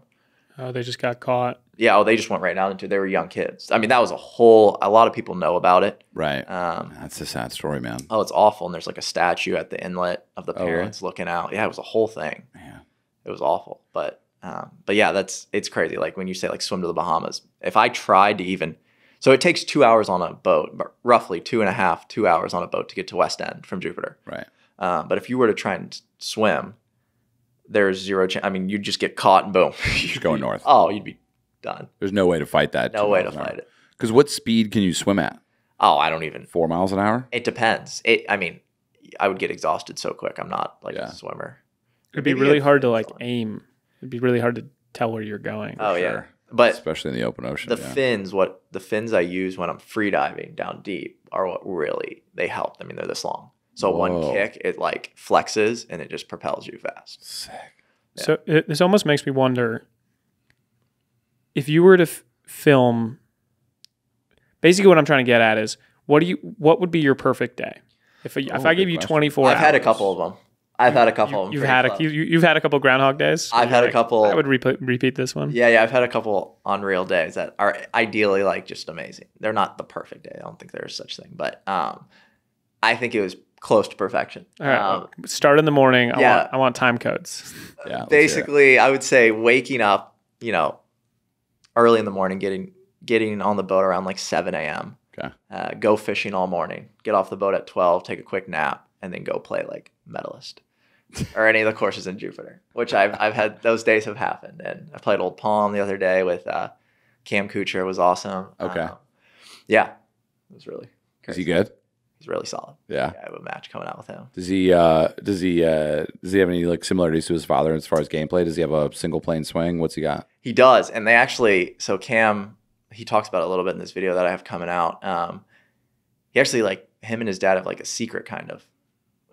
Oh, they just got caught. Yeah, oh, they just went right out into. They were young kids. I mean, that was a whole. A lot of people know about it. Right. Um, That's a sad story, man. oh, it's awful. And there's like a statue at the inlet of the Oh, really? parents looking out. Yeah, it was a whole thing. Man. it was awful. But um, but yeah, that's it's crazy. Like when you say like swim to the Bahamas, if I tried to even, so it takes two hours on a boat, but roughly two and a half, two hours on a boat to get to West End from Jupiter. Right. Um, but if you were to try and swim, there's zero chance. I mean, you'd just get caught and boom, Just going north. Oh, you'd be done. There's no way to fight that. No way to fight it. Because what speed can you swim at? Oh, I don't even. Four miles an hour? It depends. It. I mean, I would get exhausted so quick. I'm not like Yeah. a swimmer. It'd be Maybe really hard to like aim. It'd be really hard to tell where you're going. Oh yeah, sure. but Especially in the open ocean. the yeah. fins what the fins i use when i'm free diving down deep are what really they help i mean they're this long so one kick it like flexes and it just propels you fast Sick. So it, this almost makes me wonder if you were to f- film. Basically, what I'm trying to get at is what do you what would be your perfect day? If I, if Oh, I gave you question. 24 i've had a couple of them i've had a couple you, of them You've pretty had a close. you, you- you've had a couple Groundhog days. I've You're had a couple- I would repeat repeat this one. yeah yeah i've had a couple unreal days that are ideally like just amazing they're not the perfect day i don't think there's such thing but um i think it was close to perfection All right. um, start in the morning. I yeah. want I want time codes. Yeah. let's hear it. basically i would say waking up you know early in the morning getting getting on the boat around like 7 a.m Okay. uh, go fishing all morning get off the boat at 12 take a quick nap and then go play like medalist or any of the courses in jupiter which i've, I've had those days have happened and i played old palm the other day with uh, cam kuchar was awesome Okay. Um, yeah it was really Is he good? he's really solid Yeah. yeah, i have a match coming out with him Does he uh does he uh does he have any like similarities to his father as far as gameplay? Does he have a single plane swing? What's he got? He does, and they actually. So Cam, he talks about it a little bit in this video that I have coming out. Um, he actually like him and his dad have like a secret kind of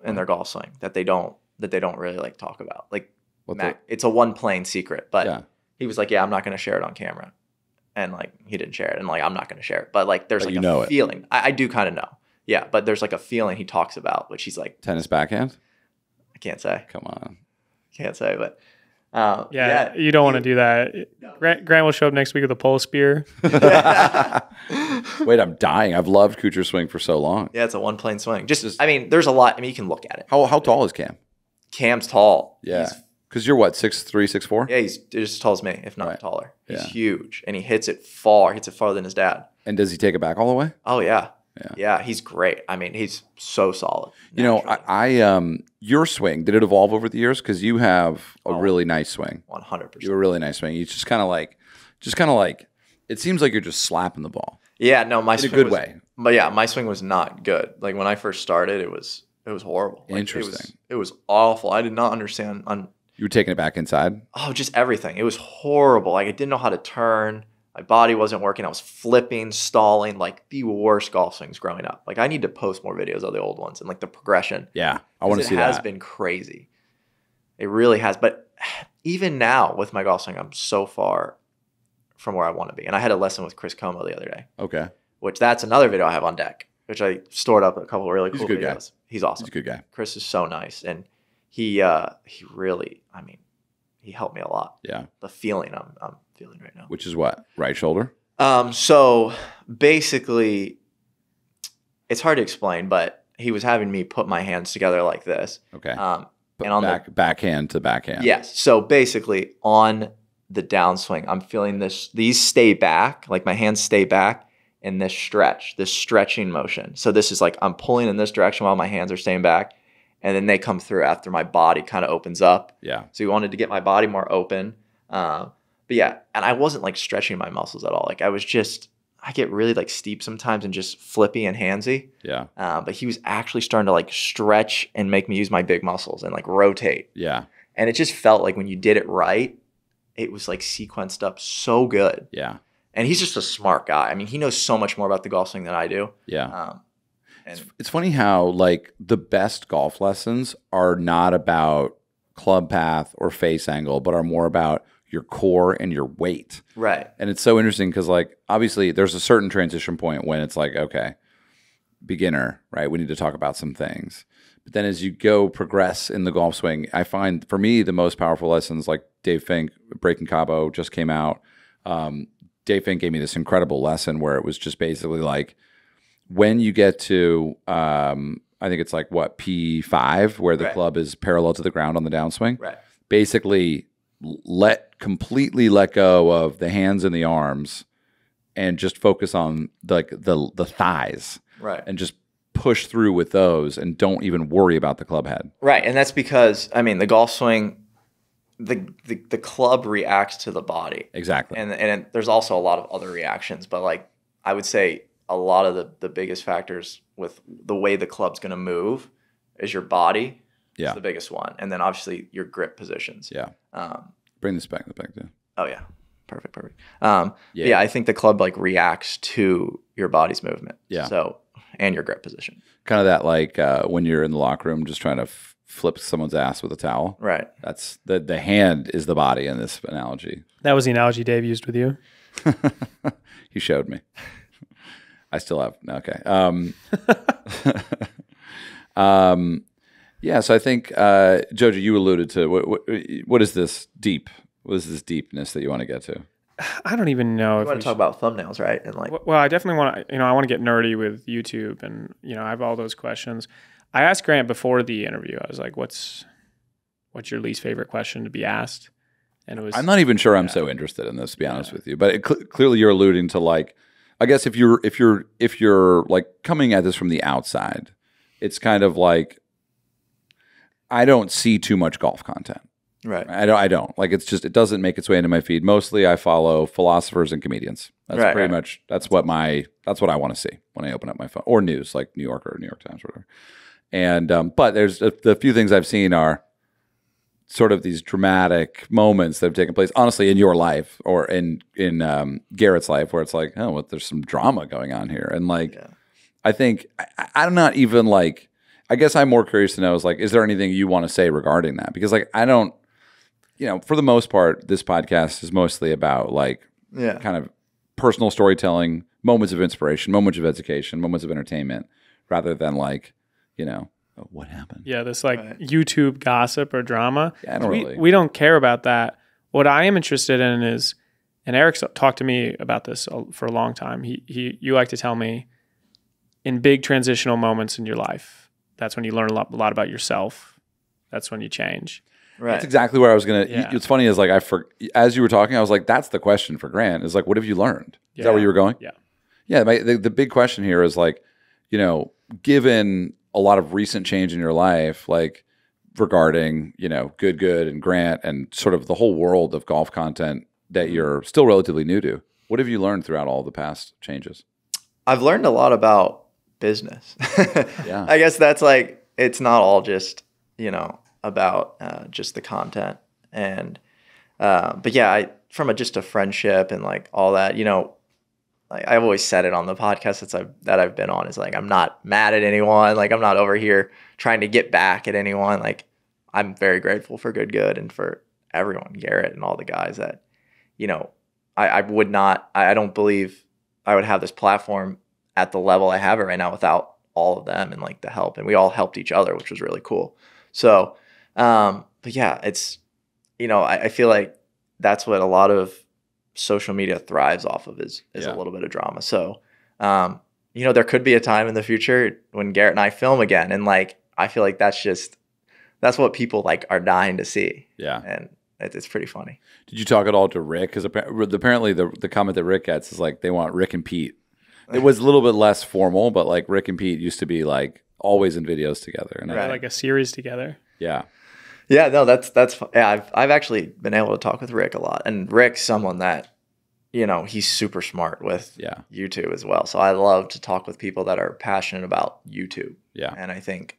in their golf swing that they don't that they don't really like talk about. Like What Mac, it's a one plane secret, but yeah. he was like, "Yeah, I'm not going to share it on camera," and like he didn't share it, and like I'm not going to share it, but like there's But like you a know feeling. I, I do kind of know, yeah, but there's like a feeling he talks about, which he's like, Tennis backhand? I can't say, Come on. can't say, but uh, Yeah, you don't want to do that. Grant, Grant will show up next week with a pole spear. Wait, I'm dying. I've loved Kuchar swing for so long. Yeah, it's a one plane swing. Just, Just- I mean, there's a lot. I mean, you can look at it. How how tall is Cam? Cam's tall. Yeah. He's, Because you're what, six three, six four? yeah, he's just as tall as me, if not Right. taller. He's Yeah. huge, and he hits it far. Hits it farther than his dad. And does he take it back all the way? Oh yeah, Yeah. yeah. He's great. I mean, he's so solid. You know. I, I um your swing, did it evolve over the years? Because you have a Oh. really nice swing. 100%. You have a really nice swing. You just kind of like just kind of like It seems like you're just slapping the ball Yeah, no, my in a swing good was- way. But yeah, my swing was not good. Like when I first started, it was it was horrible. Like, Interesting. It was, it was awful. I did not understand on You were taking it back inside. oh just everything. It was horrible. Like I didn't know how to turn. My body wasn't working. I was flipping, stalling, like the worst golf swings growing up. Like I need to post more videos of the old ones and like the progression. Yeah, I want to see it has been crazy. It really has. But even now with my golf swing, I'm so far from where I want to be. And I had a lesson with Chris Como the other day, okay, which that's another video I have on deck, which I stored up a couple of really He's a cool good guy. videos. He's awesome. he's a good guy. Chris is so nice, and he uh he really, I mean, he helped me a lot. Yeah, The feeling I'm I'm feeling right now. which is what right shoulder. Um, so basically, it's hard to explain, but he was having me put my hands together like this. Okay, Um, But and on the backhand to backhand. Yes. So basically, on the downswing, I'm feeling this. These stay back, like my hands stay back, in this stretch, this stretching motion. So this is like I'm pulling in this direction while my hands are staying back, and then they come through after my body kind of opens up. yeah, So we wanted to get my body more open. Um, but yeah, and I wasn't like stretching my muscles at all. Like I was just, I get really like steep sometimes and just flippy and handsy. yeah, Uh, but he was actually starting to like stretch and make me use my big muscles and like rotate. yeah, And it just felt like when you did it right, it was like sequenced up so good. yeah, And he's just a smart guy. I mean, he knows so much more about the golf swing than I do. yeah. Um, and It's funny how like the best golf lessons are not about club path or face angle, but are more about your core and your weight. right, And it's so interesting because like obviously there's a certain transition point when it's like, okay, beginner, right? We need to talk about some things. But then as you go progress in the golf swing, I find for me the most powerful lessons like Dave Fink, Breaking Cabo just came out. Um, Dave Fink gave me this incredible lesson where it was just basically like when you get to um, I think it's like what P five where the Right. club is parallel to the ground on the downswing right, basically let completely let go of the hands and the arms and just focus on like the the thighs right. and just push through with those and don't even worry about the club head. Right, and that's because I mean the golf swing, the the, the club reacts to the body, Exactly. and and there's also a lot of other reactions. But like I would say, a lot of the the biggest factors with the way the club's going to move is your body. Yeah. is the biggest one, and then obviously your grip positions. yeah. Um, Bring this back in the back to. oh yeah, perfect, perfect. Um, Yeah. yeah. yeah, I think the club like reacts to your body's movement. Yeah. So and your grip position. Kind of that like uh, when you're in the locker room just trying to f- flip someone's ass with a towel. Right. That's the the hand is the body in this analogy. That was the analogy Dave used with you. he showed me. I still have okay. Um, um, yeah, so I think uh, Jojo, you alluded to what, what, what is this deep? What is this deepness that you want to get to? I don't even know We if want to talk about thumbnails, right? And like Well- Well, I definitely want to, you know, I want to get nerdy with YouTube and, you know, I have all those questions. I asked Grant before the interview, I was like, what's, what's your least favorite question to be asked? And it was, I'm not even sure I'm so interested in this, to be honest with you. But it, cl- clearly, you're alluding to like, I guess if you're if you're if you're like coming at this from the outside, it's kind of like I don't see too much golf content. right. I don't. I don't like. It's just it doesn't make its way into my feed. Mostly, I follow philosophers and comedians. That's Right, pretty right. much. That's what my. That's what I want to see when I open up my phone or news like New Yorker or New York Times or whatever. And um, but there's a, the few things I've seen are sort of these dramatic moments that have taken place. Honestly, in your life or in in um, Garrett's life, where it's like, oh, well, there's some drama going on here, and like, Yeah. I think I, I'm not even like. I guess I'm more curious to know is like, is there anything you want to say regarding that? Because like, I don't you know, for the most part, this podcast is mostly about like Yeah. kind of personal storytelling, moments of inspiration, moments of education, moments of entertainment, rather than like, you know, oh, what happened? yeah, this like Right. YouTube gossip or drama. Yeah, I don't we, really. we don't care about that. What I am interested in is, and Erik's talked to me about this for a long time. He, he, you like to tell me in big transitional moments in your life, that's when you learn a lot, a lot about yourself. That's when you change. Right. That's exactly where I was gonna. Yeah. It's funny is like I for as you were talking, I was like, that's the question for Grant. Is like, what have you learned? Is that where you were going? Yeah. Yeah. My, the, the big question here is like, you know, given a lot of recent change in your life, like regarding you know, good, good, and Grant, and sort of the whole world of golf content that mm-hmm. you're still relatively new to. What have you learned throughout all the past changes? I've learned a lot about business. Yeah. I guess that's like it's not all just you know about uh, just the content and uh, but yeah, I from a just a friendship and like all that, you know, like I've always said it on the podcast that I've that I've been on is like I'm not mad at anyone, like I'm not over here trying to get back at anyone. Like I'm very grateful for Good Good and for everyone, Garrett and all the guys that, you know, I, I would not I, I don't believe I would have this platform at the level I have it right now without all of them and like the help. And we all helped each other, which was really cool. So um, but yeah, it's you know, I, I feel like that's what a lot of social media thrives off of is is Yeah. a little bit of drama. So, um, you know, there could be a time in the future when Garrett and I film again, and like I feel like that's just that's what people like are dying to see, Yeah. and it, it's pretty funny. Did you talk at all to Rick? Because apparently the the comment that Rick gets is like they want Rick and Pete. It was a little bit less formal, but like Rick and Pete used to be like always in videos together. And I- Right. Like a series together. yeah, Yeah, no, that's that's yeah. I've I've actually been able to talk with Rick a lot, and Rick's someone that, you know, he's super smart with yeah, YouTube as well. So I love to talk with people that are passionate about YouTube. yeah, and I think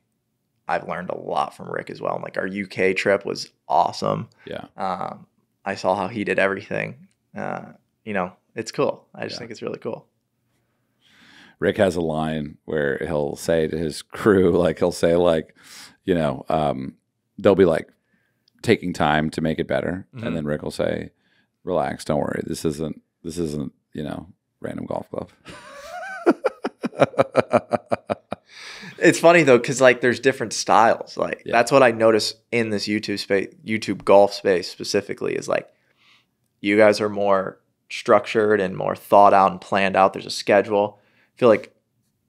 I've learned a lot from Rick as well. And Like our UK trip was awesome. yeah. Um, I saw how he did everything. Uh, you know, it's cool. I just Yeah. think it's really cool. Rick has a line where he'll say to his crew, like he'll say, like, you know, um, they'll be like taking time to make it better, Mhm. and then Rick will say, "Relax, don't worry. This isn't this isn't you know random golf club." It's funny though, because like there's different styles. Like Yeah. that's what I notice in this YouTube space, YouTube golf space specifically, is like you guys are more structured and more thought out and planned out. There's a schedule. I feel like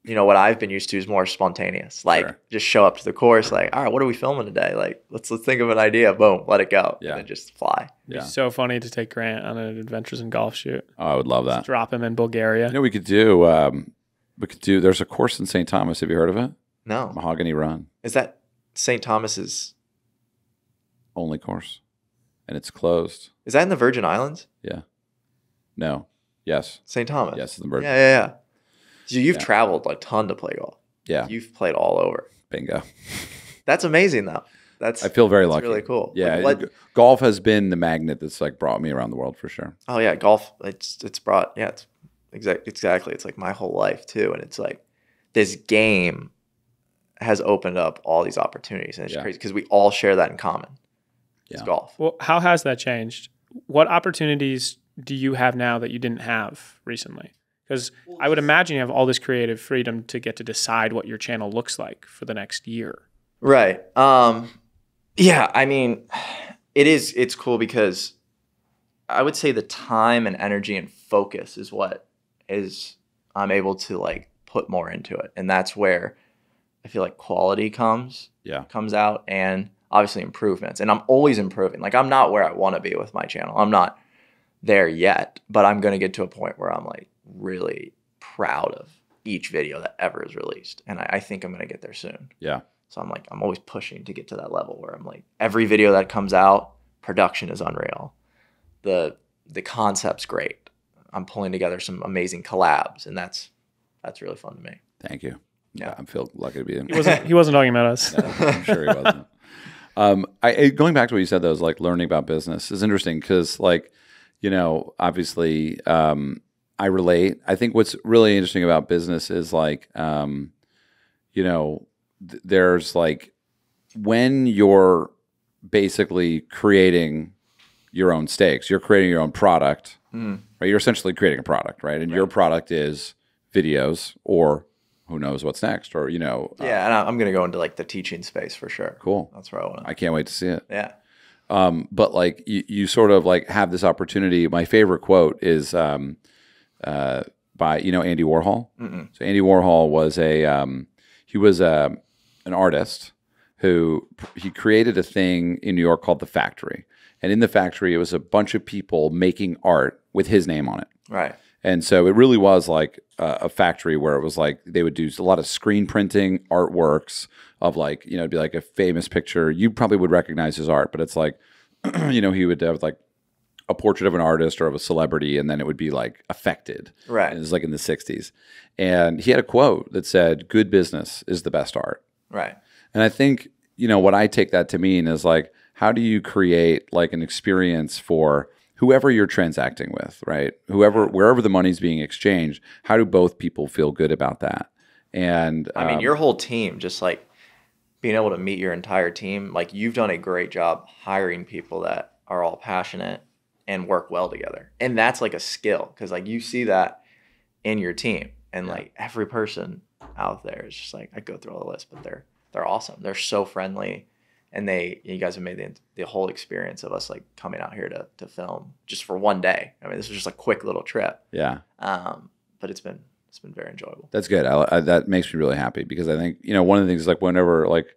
you know what I've been used to is more spontaneous. Like Sure. just show up to the course, like, all right, what are we filming today? Like let's let's think of an idea, boom, let it go. Yeah. And then just fly. It'd Yeah. be so funny to take Grant on an adventures in golf shoot. oh, I would love that. Drop him in Bulgaria. You know, we could do. Um, we could do. There's a course in St. Thomas. Have you heard of it? No. Mahogany Run Is that St. Thomas's only course, and it's closed. is that in the Virgin Islands? Yeah. No. Yes. St. Thomas. Yes. The bird. Yeah, yeah, yeah. So you've Yeah. traveled a ton to play golf. Yeah. You've played all over. Bingo. That's amazing though. That's I feel very that's lucky. really cool. Yeah. Like, what- g- golf has been the magnet that's like brought me around the world for sure. oh yeah, golf. It's it's brought yeah. It's exact exactly. It's like my whole life too, and it's like this game has opened up all these opportunities, and it's Yeah. crazy because we all share that in common. It's Yeah. golf. Well, how has that changed? What opportunities do you have now that you didn't have recently? Because I would imagine you have all this creative freedom to get to decide what your channel looks like for the next year. Right. Um yeah, I mean it is it's cool because I would say the time and energy and focus is what is I'm able to like put more into it. And that's where I feel like quality comes Yeah. comes out and obviously improvements. And I'm always improving. Like I'm not where I want to be with my channel. I'm not there yet, but I'm going to get to a point where I'm like really proud of each video that ever is released. And I, I think I'm going to get there soon. Yeah. So I'm like, I'm always pushing to get to that level where I'm like, every video that comes out, production is unreal. The the concept's great. I'm pulling together some amazing collabs, and that's that's really fun to me. Thank you. Yeah. Yeah. I feel lucky to be in. He wasn't, he wasn't talking about us. No, I'm sure he wasn't. Um, I, I- going back to what you said, though, is like learning about business is interesting because, like, you know, obviously, um, I relate. I think what's really interesting about business is like, um, you know, th- there's like when you're basically creating your own stakes, you're creating your own product, Mm. right? You're essentially creating a product, right? And your product is videos or who knows what's next, or you know, uh, Yeah, and I- I'm gonna go into like the teaching space for sure. cool. That's where I want to. I can't wait to see it. Yeah. Um, but like you, you sort of like have this opportunity. My favorite quote is um, uh, by you know Andy Warhol. Mm-mm. So Andy Warhol was a um, he was a an artist who he created a thing in New York called the Factory, and in the Factory it was a bunch of people making art with his name on it. Right. And so it really was like a, a factory where it was like they would do a lot of screen printing artworks of like, you know, it'd be like a famous picture. You probably would recognize his art, but it's like, you know, he would have like a portrait of an artist or of a celebrity, and then it would be like affected. Right. It was like in the '60s, and he had a quote that said, "Good business is the best art." Right. And I think, you know, what I take that to mean is like, how do you create like an experience for whoever you're transacting with, right? Whoever, wherever the money's being exchanged, how do both people feel good about that? And I mean, um, your whole team, just like being able to meet your entire team, like you've done a great job hiring people that are all passionate and work well together. And that's like a skill because like you see that in your team. And like every person out there is just like I go through all the list, but they're they're awesome. They're so friendly. And they you guys have made the the whole experience of us like coming out here to to film just for one day. I mean, this was just a quick little trip. yeah, Um, but it's been it's been very enjoyable. That's good. I, I, that makes me really happy because I think you know one of the things is like whenever like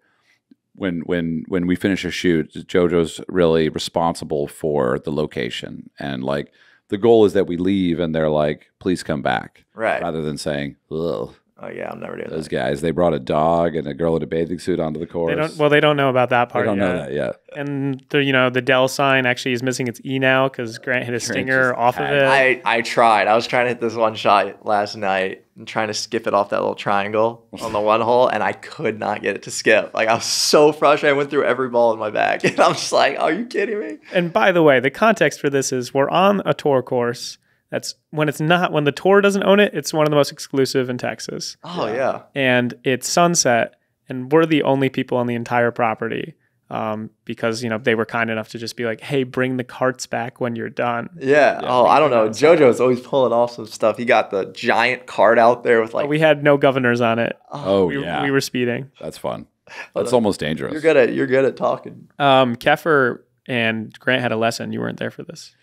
when when when we finish a shoot, JoJo's really responsible for the location and like the goal is that we leave and they're like, please come back, Right. rather than saying, ugh, Oh yeah, I'm never doing those that. guys. They brought a dog and a girl in a bathing suit onto the course. They don't. Well, they don't know about that part. They part. don't know that yet. And the you know the Dell sign actually is missing its E now because Grant hit a stinger just off of it. I, I tried. I was trying to hit this one shot last night and trying to skip it off that little triangle on the one hole, and I could not get it to skip. Like I was so frustrated. I went through every ball in my bag, and I'm just like, "Are you kidding me?" And by the way, the context for this is we're on a tour course. That's when it's not when the tour doesn't own it. It's one of the most exclusive in Texas, Oh yeah, and it's sunset, and we're the only people on the entire property um, because you know they were kind enough to just be like, "Hey, bring the carts back when you're done." yeah. oh, I don't know. JoJo's always pulling off some stuff. He got the giant cart out there with like. But we had no governors on it. Oh we, yeah, we were speeding. that's fun. That's almost dangerous. you're good at you're good at talking. Um, Keffer and Grant had a lesson. You weren't there for this.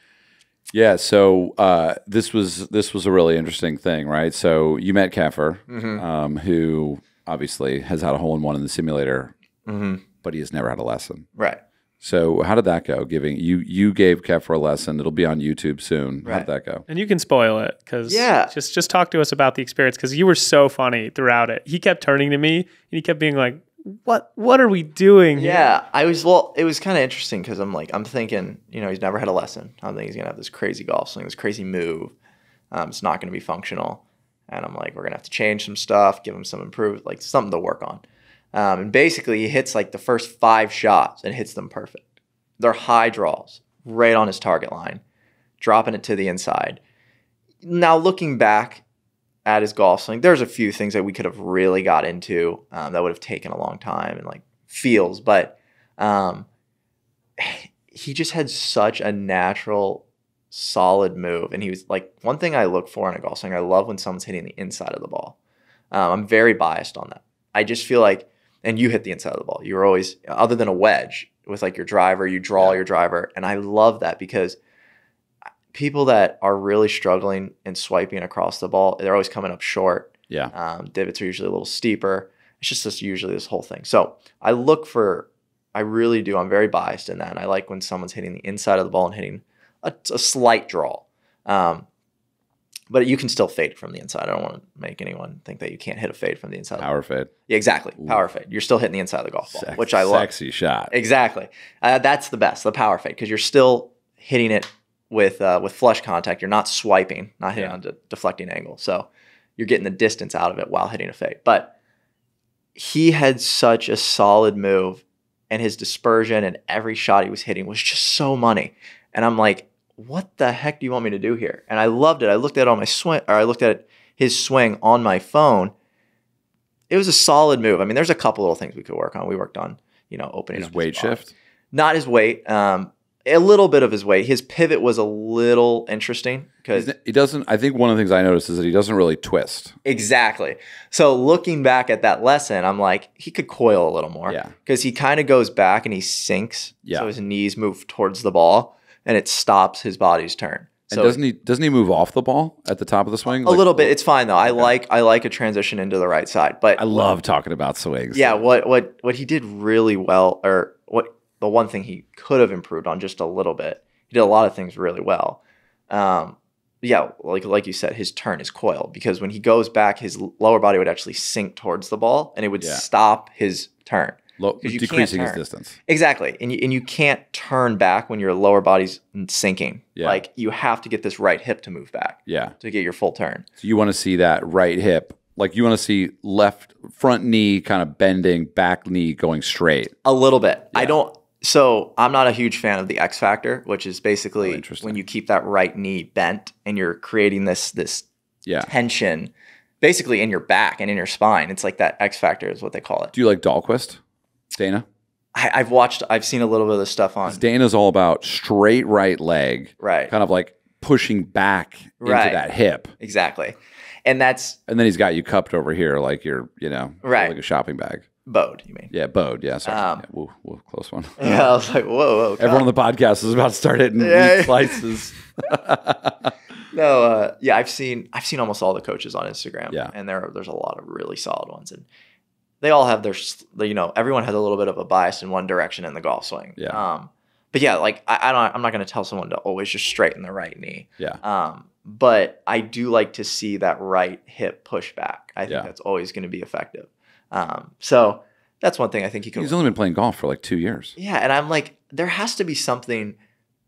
Yeah, so uh, this was this was a really interesting thing, right? So you met Keffer, um, who obviously has had a hole in one in the simulator, Mm-hmm. but he has never had a lesson. Right. So how did that go? Giving you you gave Keffer a lesson. It'll be on YouTube soon. How Right. did that go? And you can spoil it because Yeah. just just talk to us about the experience because you were so funny throughout it. He kept turning to me and he kept being like, "What what are we doing?" Yeah, I was well. It was kind of interesting because I'm like, I'm thinking, you know, he's never had a lesson. I think he's gonna have this crazy golf swing, this crazy move. Um, it's not gonna be functional, and I'm like, we're gonna have to change some stuff, give him some improve, like something to work on. Um, and basically, he hits like the first five shots and hits them perfect. They're high draws, right on his target line, dropping it to the inside. Now looking back at his golf swing, there's a few things that we could have really got into um, that would have taken a long time and like feels, but um, he just had such a natural, solid move. And he was like, one thing I look for in a golf swing, I love when someone's hitting the inside of the ball. Um, I'm very biased on that. I just feel like, and you hit the inside of the ball. You were always, other than a wedge with like your driver, you draw Yeah. your driver. And I love that because people that are really struggling and swiping across the ball, they're always coming up short. Yeah, Um, divots are usually a little steeper. It's just this usually this whole thing. So I look for, I really do. I'm very biased in that. And I like when someone's hitting the inside of the ball and hitting a, a slight draw. Um, but you can still fade from the inside. I don't want to make anyone think that you can't hit a fade from the inside. power fade, Yeah, exactly. Ooh. Power fade. You're still hitting the inside of the golf ball, Sex- which I love. Sexy shot. Exactly. Uh, that's the best, the power fade, because you're still hitting it with uh, with flush contact. You're not swiping, not hitting Yeah. on a deflecting angle. So you're getting the distance out of it while hitting a fade. But he had such a solid move, and his dispersion and every shot he was hitting was just so money. And I'm like, what the heck do you want me to do here? And I loved it. I looked at it on my swing, or I looked at his swing on my phone. It was a solid move. I mean, there's a couple little things we could work on. We worked on, you know, opening His weight shift. not his weight. Um, a little bit of his weight. His pivot was a little interesting because He doesn't. I think one of the things I noticed is that he doesn't really twist. exactly. So looking back at that lesson, I'm like, he could coil a little more. Yeah. Because he kind of goes back and he sinks. Yeah. So his knees move towards the ball and it stops his body's turn. And So doesn't he? Doesn't he move off the ball at the top of the swing? a little bit. It's fine though. I like I like a transition into the right side. But I love talking about swings. yeah, what what what he did really well, or what the one thing he could have improved on just a little bit. He did a lot of things really well. Um, yeah, like like you said, his turn is coiled because when he goes back, his lower body would actually sink towards the ball, and it would Yeah. stop his turn. Lo- 'Cause decreasing his distance. Exactly. And you, and you can't turn back when your lower body's sinking. Yeah. Like you have to get this right hip to move back Yeah. to get your full turn. So you want to see that right hip, like you want to see left front knee kind of bending, back knee going straight. A little bit. I don't. So I'm not a huge fan of the X factor, which is Oh, basically interesting. when you keep that right knee bent and you're creating this this Yeah. tension, basically in your back and in your spine. It's like that X factor is what they call it. Do you like Dahlquist, Dana? I, I've watched. I've seen a little bit of this stuff on. Dana's all about straight right leg, Right. kind of like pushing back into Right. that hip. Exactly. And that's And then he's got you cupped over here like you're, you know, Right. like a shopping bag. Bowed. You mean? Yeah, bowed. Yeah, sorry. Um, yeah, woo, woo, close one. Yeah. I was like, whoa, whoa. Everyone on the podcast is about to start hitting Yeah. slices. No, uh, yeah, I've seen I've seen almost all the coaches on Instagram. Yeah. and there there's a lot of really solid ones, and they all have their you know everyone has a little bit of a bias in one direction in the golf swing. Yeah. Um, but yeah, like I, I don't I'm not going to tell someone to always just straighten the right knee. Yeah. Um, but I do like to see that right hip push back. I think Yeah. that's always going to be effective. Um, so that's one thing I think he can. He's only been playing golf for like two years. Yeah, and I'm like, there has to be something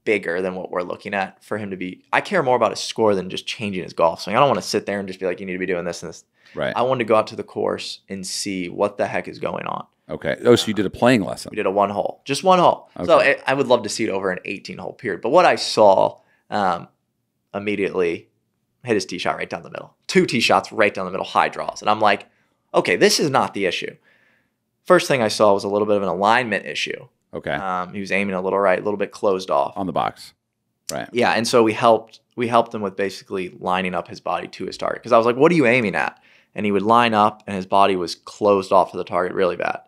bigger than what we're looking at for him to be. I care more about his score than just changing his golf swing. I don't want to sit there and just be like, you need to be doing this and this. Right. I wanted to go out to the course and see what the heck is going on. Okay. Oh, so you did a playing lesson. We did a one hole, just one hole. So Okay. it, I would love to see it over an 18 hole period. But what I saw um, immediately hit his tee shot right down the middle. Two tee shots right down the middle, high draws. And I'm like, okay, this is not the issue. First thing I saw was a little bit of an alignment issue. Okay. Um, he was aiming a little right, a little bit closed off. On the box. Right. Yeah, and so we helped we helped him with basically lining up his body to his target because I was like, "What are you aiming at?" And he would line up, and his body was closed off to the target really bad.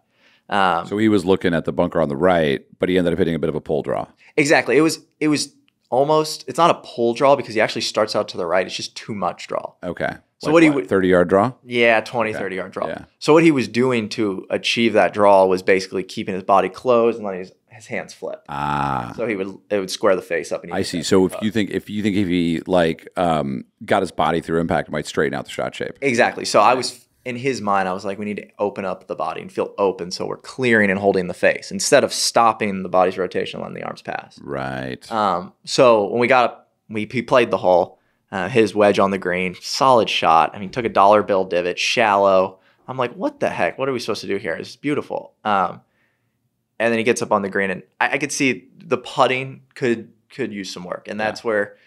Um, So he was looking at the bunker on the right, but he ended up hitting a bit of a pull draw. exactly, it was it was almost it's not a pull draw because he actually starts out to the right. It's just too much draw. Okay. So what he would- 30 yard draw? Yeah, 20, Okay. 30 yard draw. Yeah. So what he was doing to achieve that draw was basically keeping his body closed and letting his, his hands flip. Ah. So he would it would square the face up. And I see. So if putt. you think if you think if he like um got his body through impact, it might straighten out the shot shape. Exactly. So I was in his mind, I was like, we need to open up the body and feel open, so we're clearing and holding the face instead of stopping the body's rotation, letting the arms pass. Right. Um, so when we got up, we he played the hole, uh, his wedge on the green, solid shot. I mean, took a dollar bill divot, shallow. I'm like, what the heck? What are we supposed to do here? It's beautiful. Um, and then he gets up on the green, and I, I could see the putting could could use some work, and that's where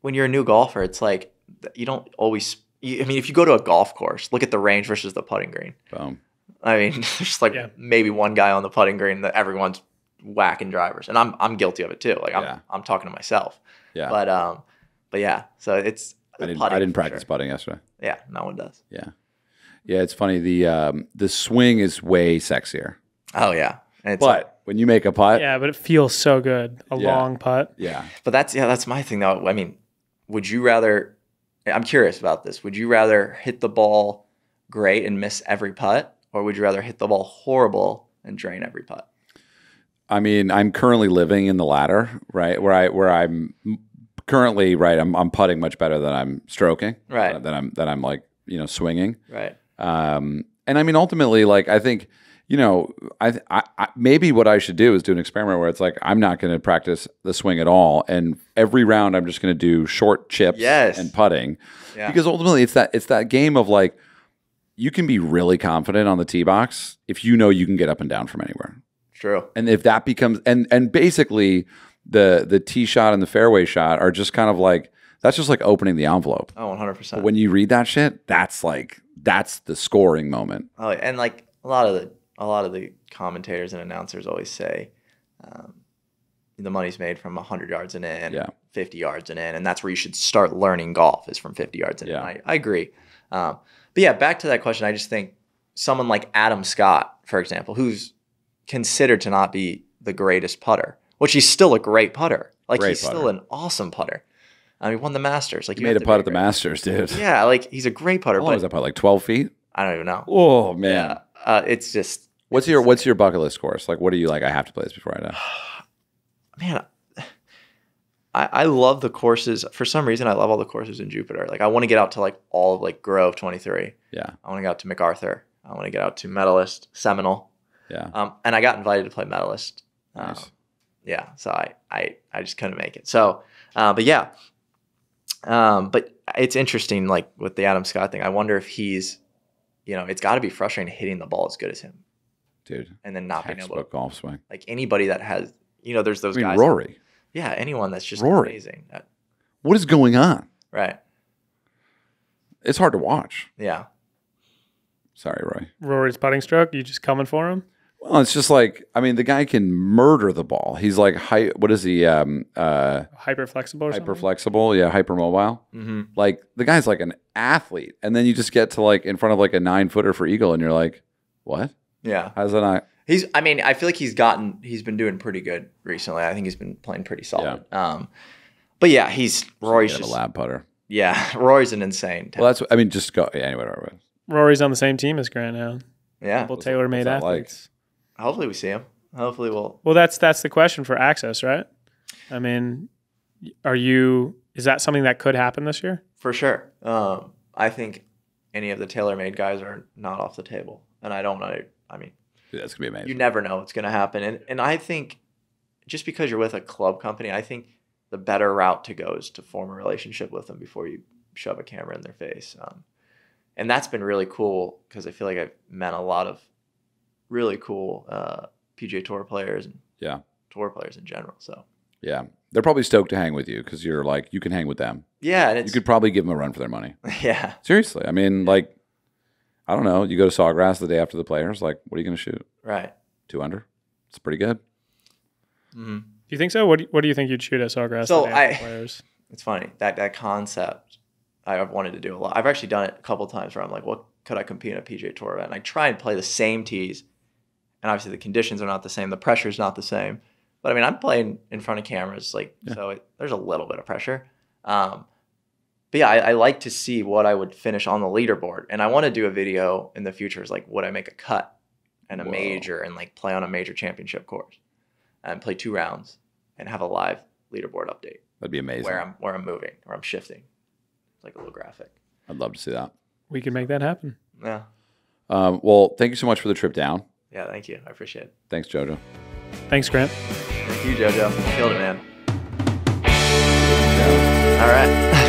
when you're a new golfer, it's like you don't always. You, I mean, if you go to a golf course, look at the range versus the putting green. Boom. I mean, there's like Yeah. maybe one guy on the putting green that everyone's whacking drivers, and I'm I'm guilty of it too. Like I'm Yeah. I'm talking to myself. Yeah. But um, but yeah. So it's I didn't putting I didn't practice sure. putting yesterday. Yeah, no one does. Yeah. Yeah, it's funny. The um the swing is way sexier. Oh yeah, and it's But when you make a putt, Yeah, but it feels so good. A Yeah. long putt. yeah. but that's yeah, that's my thing though. I mean, would you rather? I'm curious about this. Would you rather hit the ball great and miss every putt, or would you rather hit the ball horrible and drain every putt? I mean, I'm currently living in the latter, right? Where I where I'm currently right. I'm I'm putting much better than I'm stroking, Right. uh, Than I'm than I'm like you know swinging. Right. Um, and I mean, ultimately, like I think, you know, I, I, I maybe what I should do is do an experiment where it's like I'm not going to practice the swing at all, and every round I'm just going to do short chips Yes. and putting, Yeah. because ultimately it's that it's that game of like you can be really confident on the tee box if you know you can get up and down from anywhere, True. and if that becomes and and basically the the tee shot and the fairway shot are just kind of like that's just like opening the envelope. Oh, 100. percent When you read that shit, that's like that's the scoring moment. Oh, and like a lot of the a lot of the commentators and announcers always say, um, the money's made from 100 yards and in, Yeah. 50 yards and in, and that's where you should start learning golf is from 50 yards and Yeah. in. I, I agree. Um, but yeah, back to that question, I just think someone like Adam Scott, for example, who's considered to not be the greatest putter, which he's still a great putter. Like Great he's still an awesome putter. I mean, won the Masters. Like he you made a putt at the. Masters, dude. Yeah, like he's a great putter, How long was that putt? Like twelve feet? I don't even know. Oh man. Yeah, uh, it's just What's your What's your bucket list course? Like, what are you like? I have to play this before I die. man, I, I love the courses. For some reason, I love all the courses in Jupiter. Like, I want to get out to like all of like Grove 23. Yeah, I want to get out to MacArthur. I want to get out to Medalist, Seminole. Yeah. Um, and I got invited to play medalist. Um, Nice. yeah, so I, I I just couldn't make it. So, uh, but yeah, um, but it's interesting, like with the Adam Scott thing. I wonder if he's, you know, it's got to be frustrating hitting the ball as good as him, Dude. and then not being able to Textbook golf swing. like anybody that has, you know, there's those I mean, guys. Rory. Yeah, anyone that's just Rory. amazing. That- What is going on? right. It's hard to watch. Yeah. Sorry, Roy. Rory's putting stroke. You just coming for him? Well, it's just like I mean, the guy can murder the ball. He's like high. What is he? Um, uh, Hyper flexible or hyper something? flexible. Yeah, hyper mobile. Mm-hmm. Like the guy's like an athlete, and then you just get to like in front of like a nine footer for eagle, and you're like, what? Yeah. How's that not? He's. I mean, I feel like he's gotten. He's been doing pretty good recently. I think he's been playing pretty solid. Um, but yeah, he's Roy's Get a lab putter. Yeah, Roy's an insane. Well, that's. I mean, just go. Yeah, anyway, whatever. Rory's on the same team as Grant now. yeah. Couple TaylorMade what's that like? Athletes. Hopefully we see him. Hopefully we'll. Well, that's that's the question for access, right? I mean, are you? Is that something that could happen this year? For sure. Um, I think any of the TaylorMade guys are not off the table, and I don't know. I mean, Dude, that's gonna be amazing. you never know what's going to happen, and and I think just because you're with a club company, I think the better route to go is to form a relationship with them before you shove a camera in their face. Um, and that's been really cool because I feel like I've met a lot of really cool uh, PGA Tour players and Yeah. tour players in general. So yeah, they're probably stoked to hang with you because you're like you can hang with them. yeah, and You could probably give them a run for their money. yeah, Seriously, I mean, like, I don't know. You go to Sawgrass the day after the players. Like, what are you gonna shoot? right. Two under. It's pretty good. hmm Do you think so? What do you, what do you think you'd shoot at Sawgrass? So the day after I- players? It's funny that that concept I've wanted to do a lot. I've actually done it a couple times where I'm like, what could I compete in a PGA Tour event? And I try and play the same tees, and obviously the conditions are not the same, the pressure is not the same. But I mean, I'm playing in front of cameras, like Yeah. so. It, there's a little bit of pressure. Um, but yeah, I, I like to see what I would finish on the leaderboard, and I want to do a video in the future. Is like, would I make a cut and a Whoa. major and like play on a major championship course, and play two rounds and have a live leaderboard update That'd be amazing. where I'm where I'm moving or I'm shifting. It's like a little graphic. I'd love to see that. We could make that happen. Yeah. Um, well, thank you so much for the trip down. Yeah, thank you. I appreciate it. Thanks, JoJo. Thanks, Grant. Thank you, JoJo. Killed it, man. All right.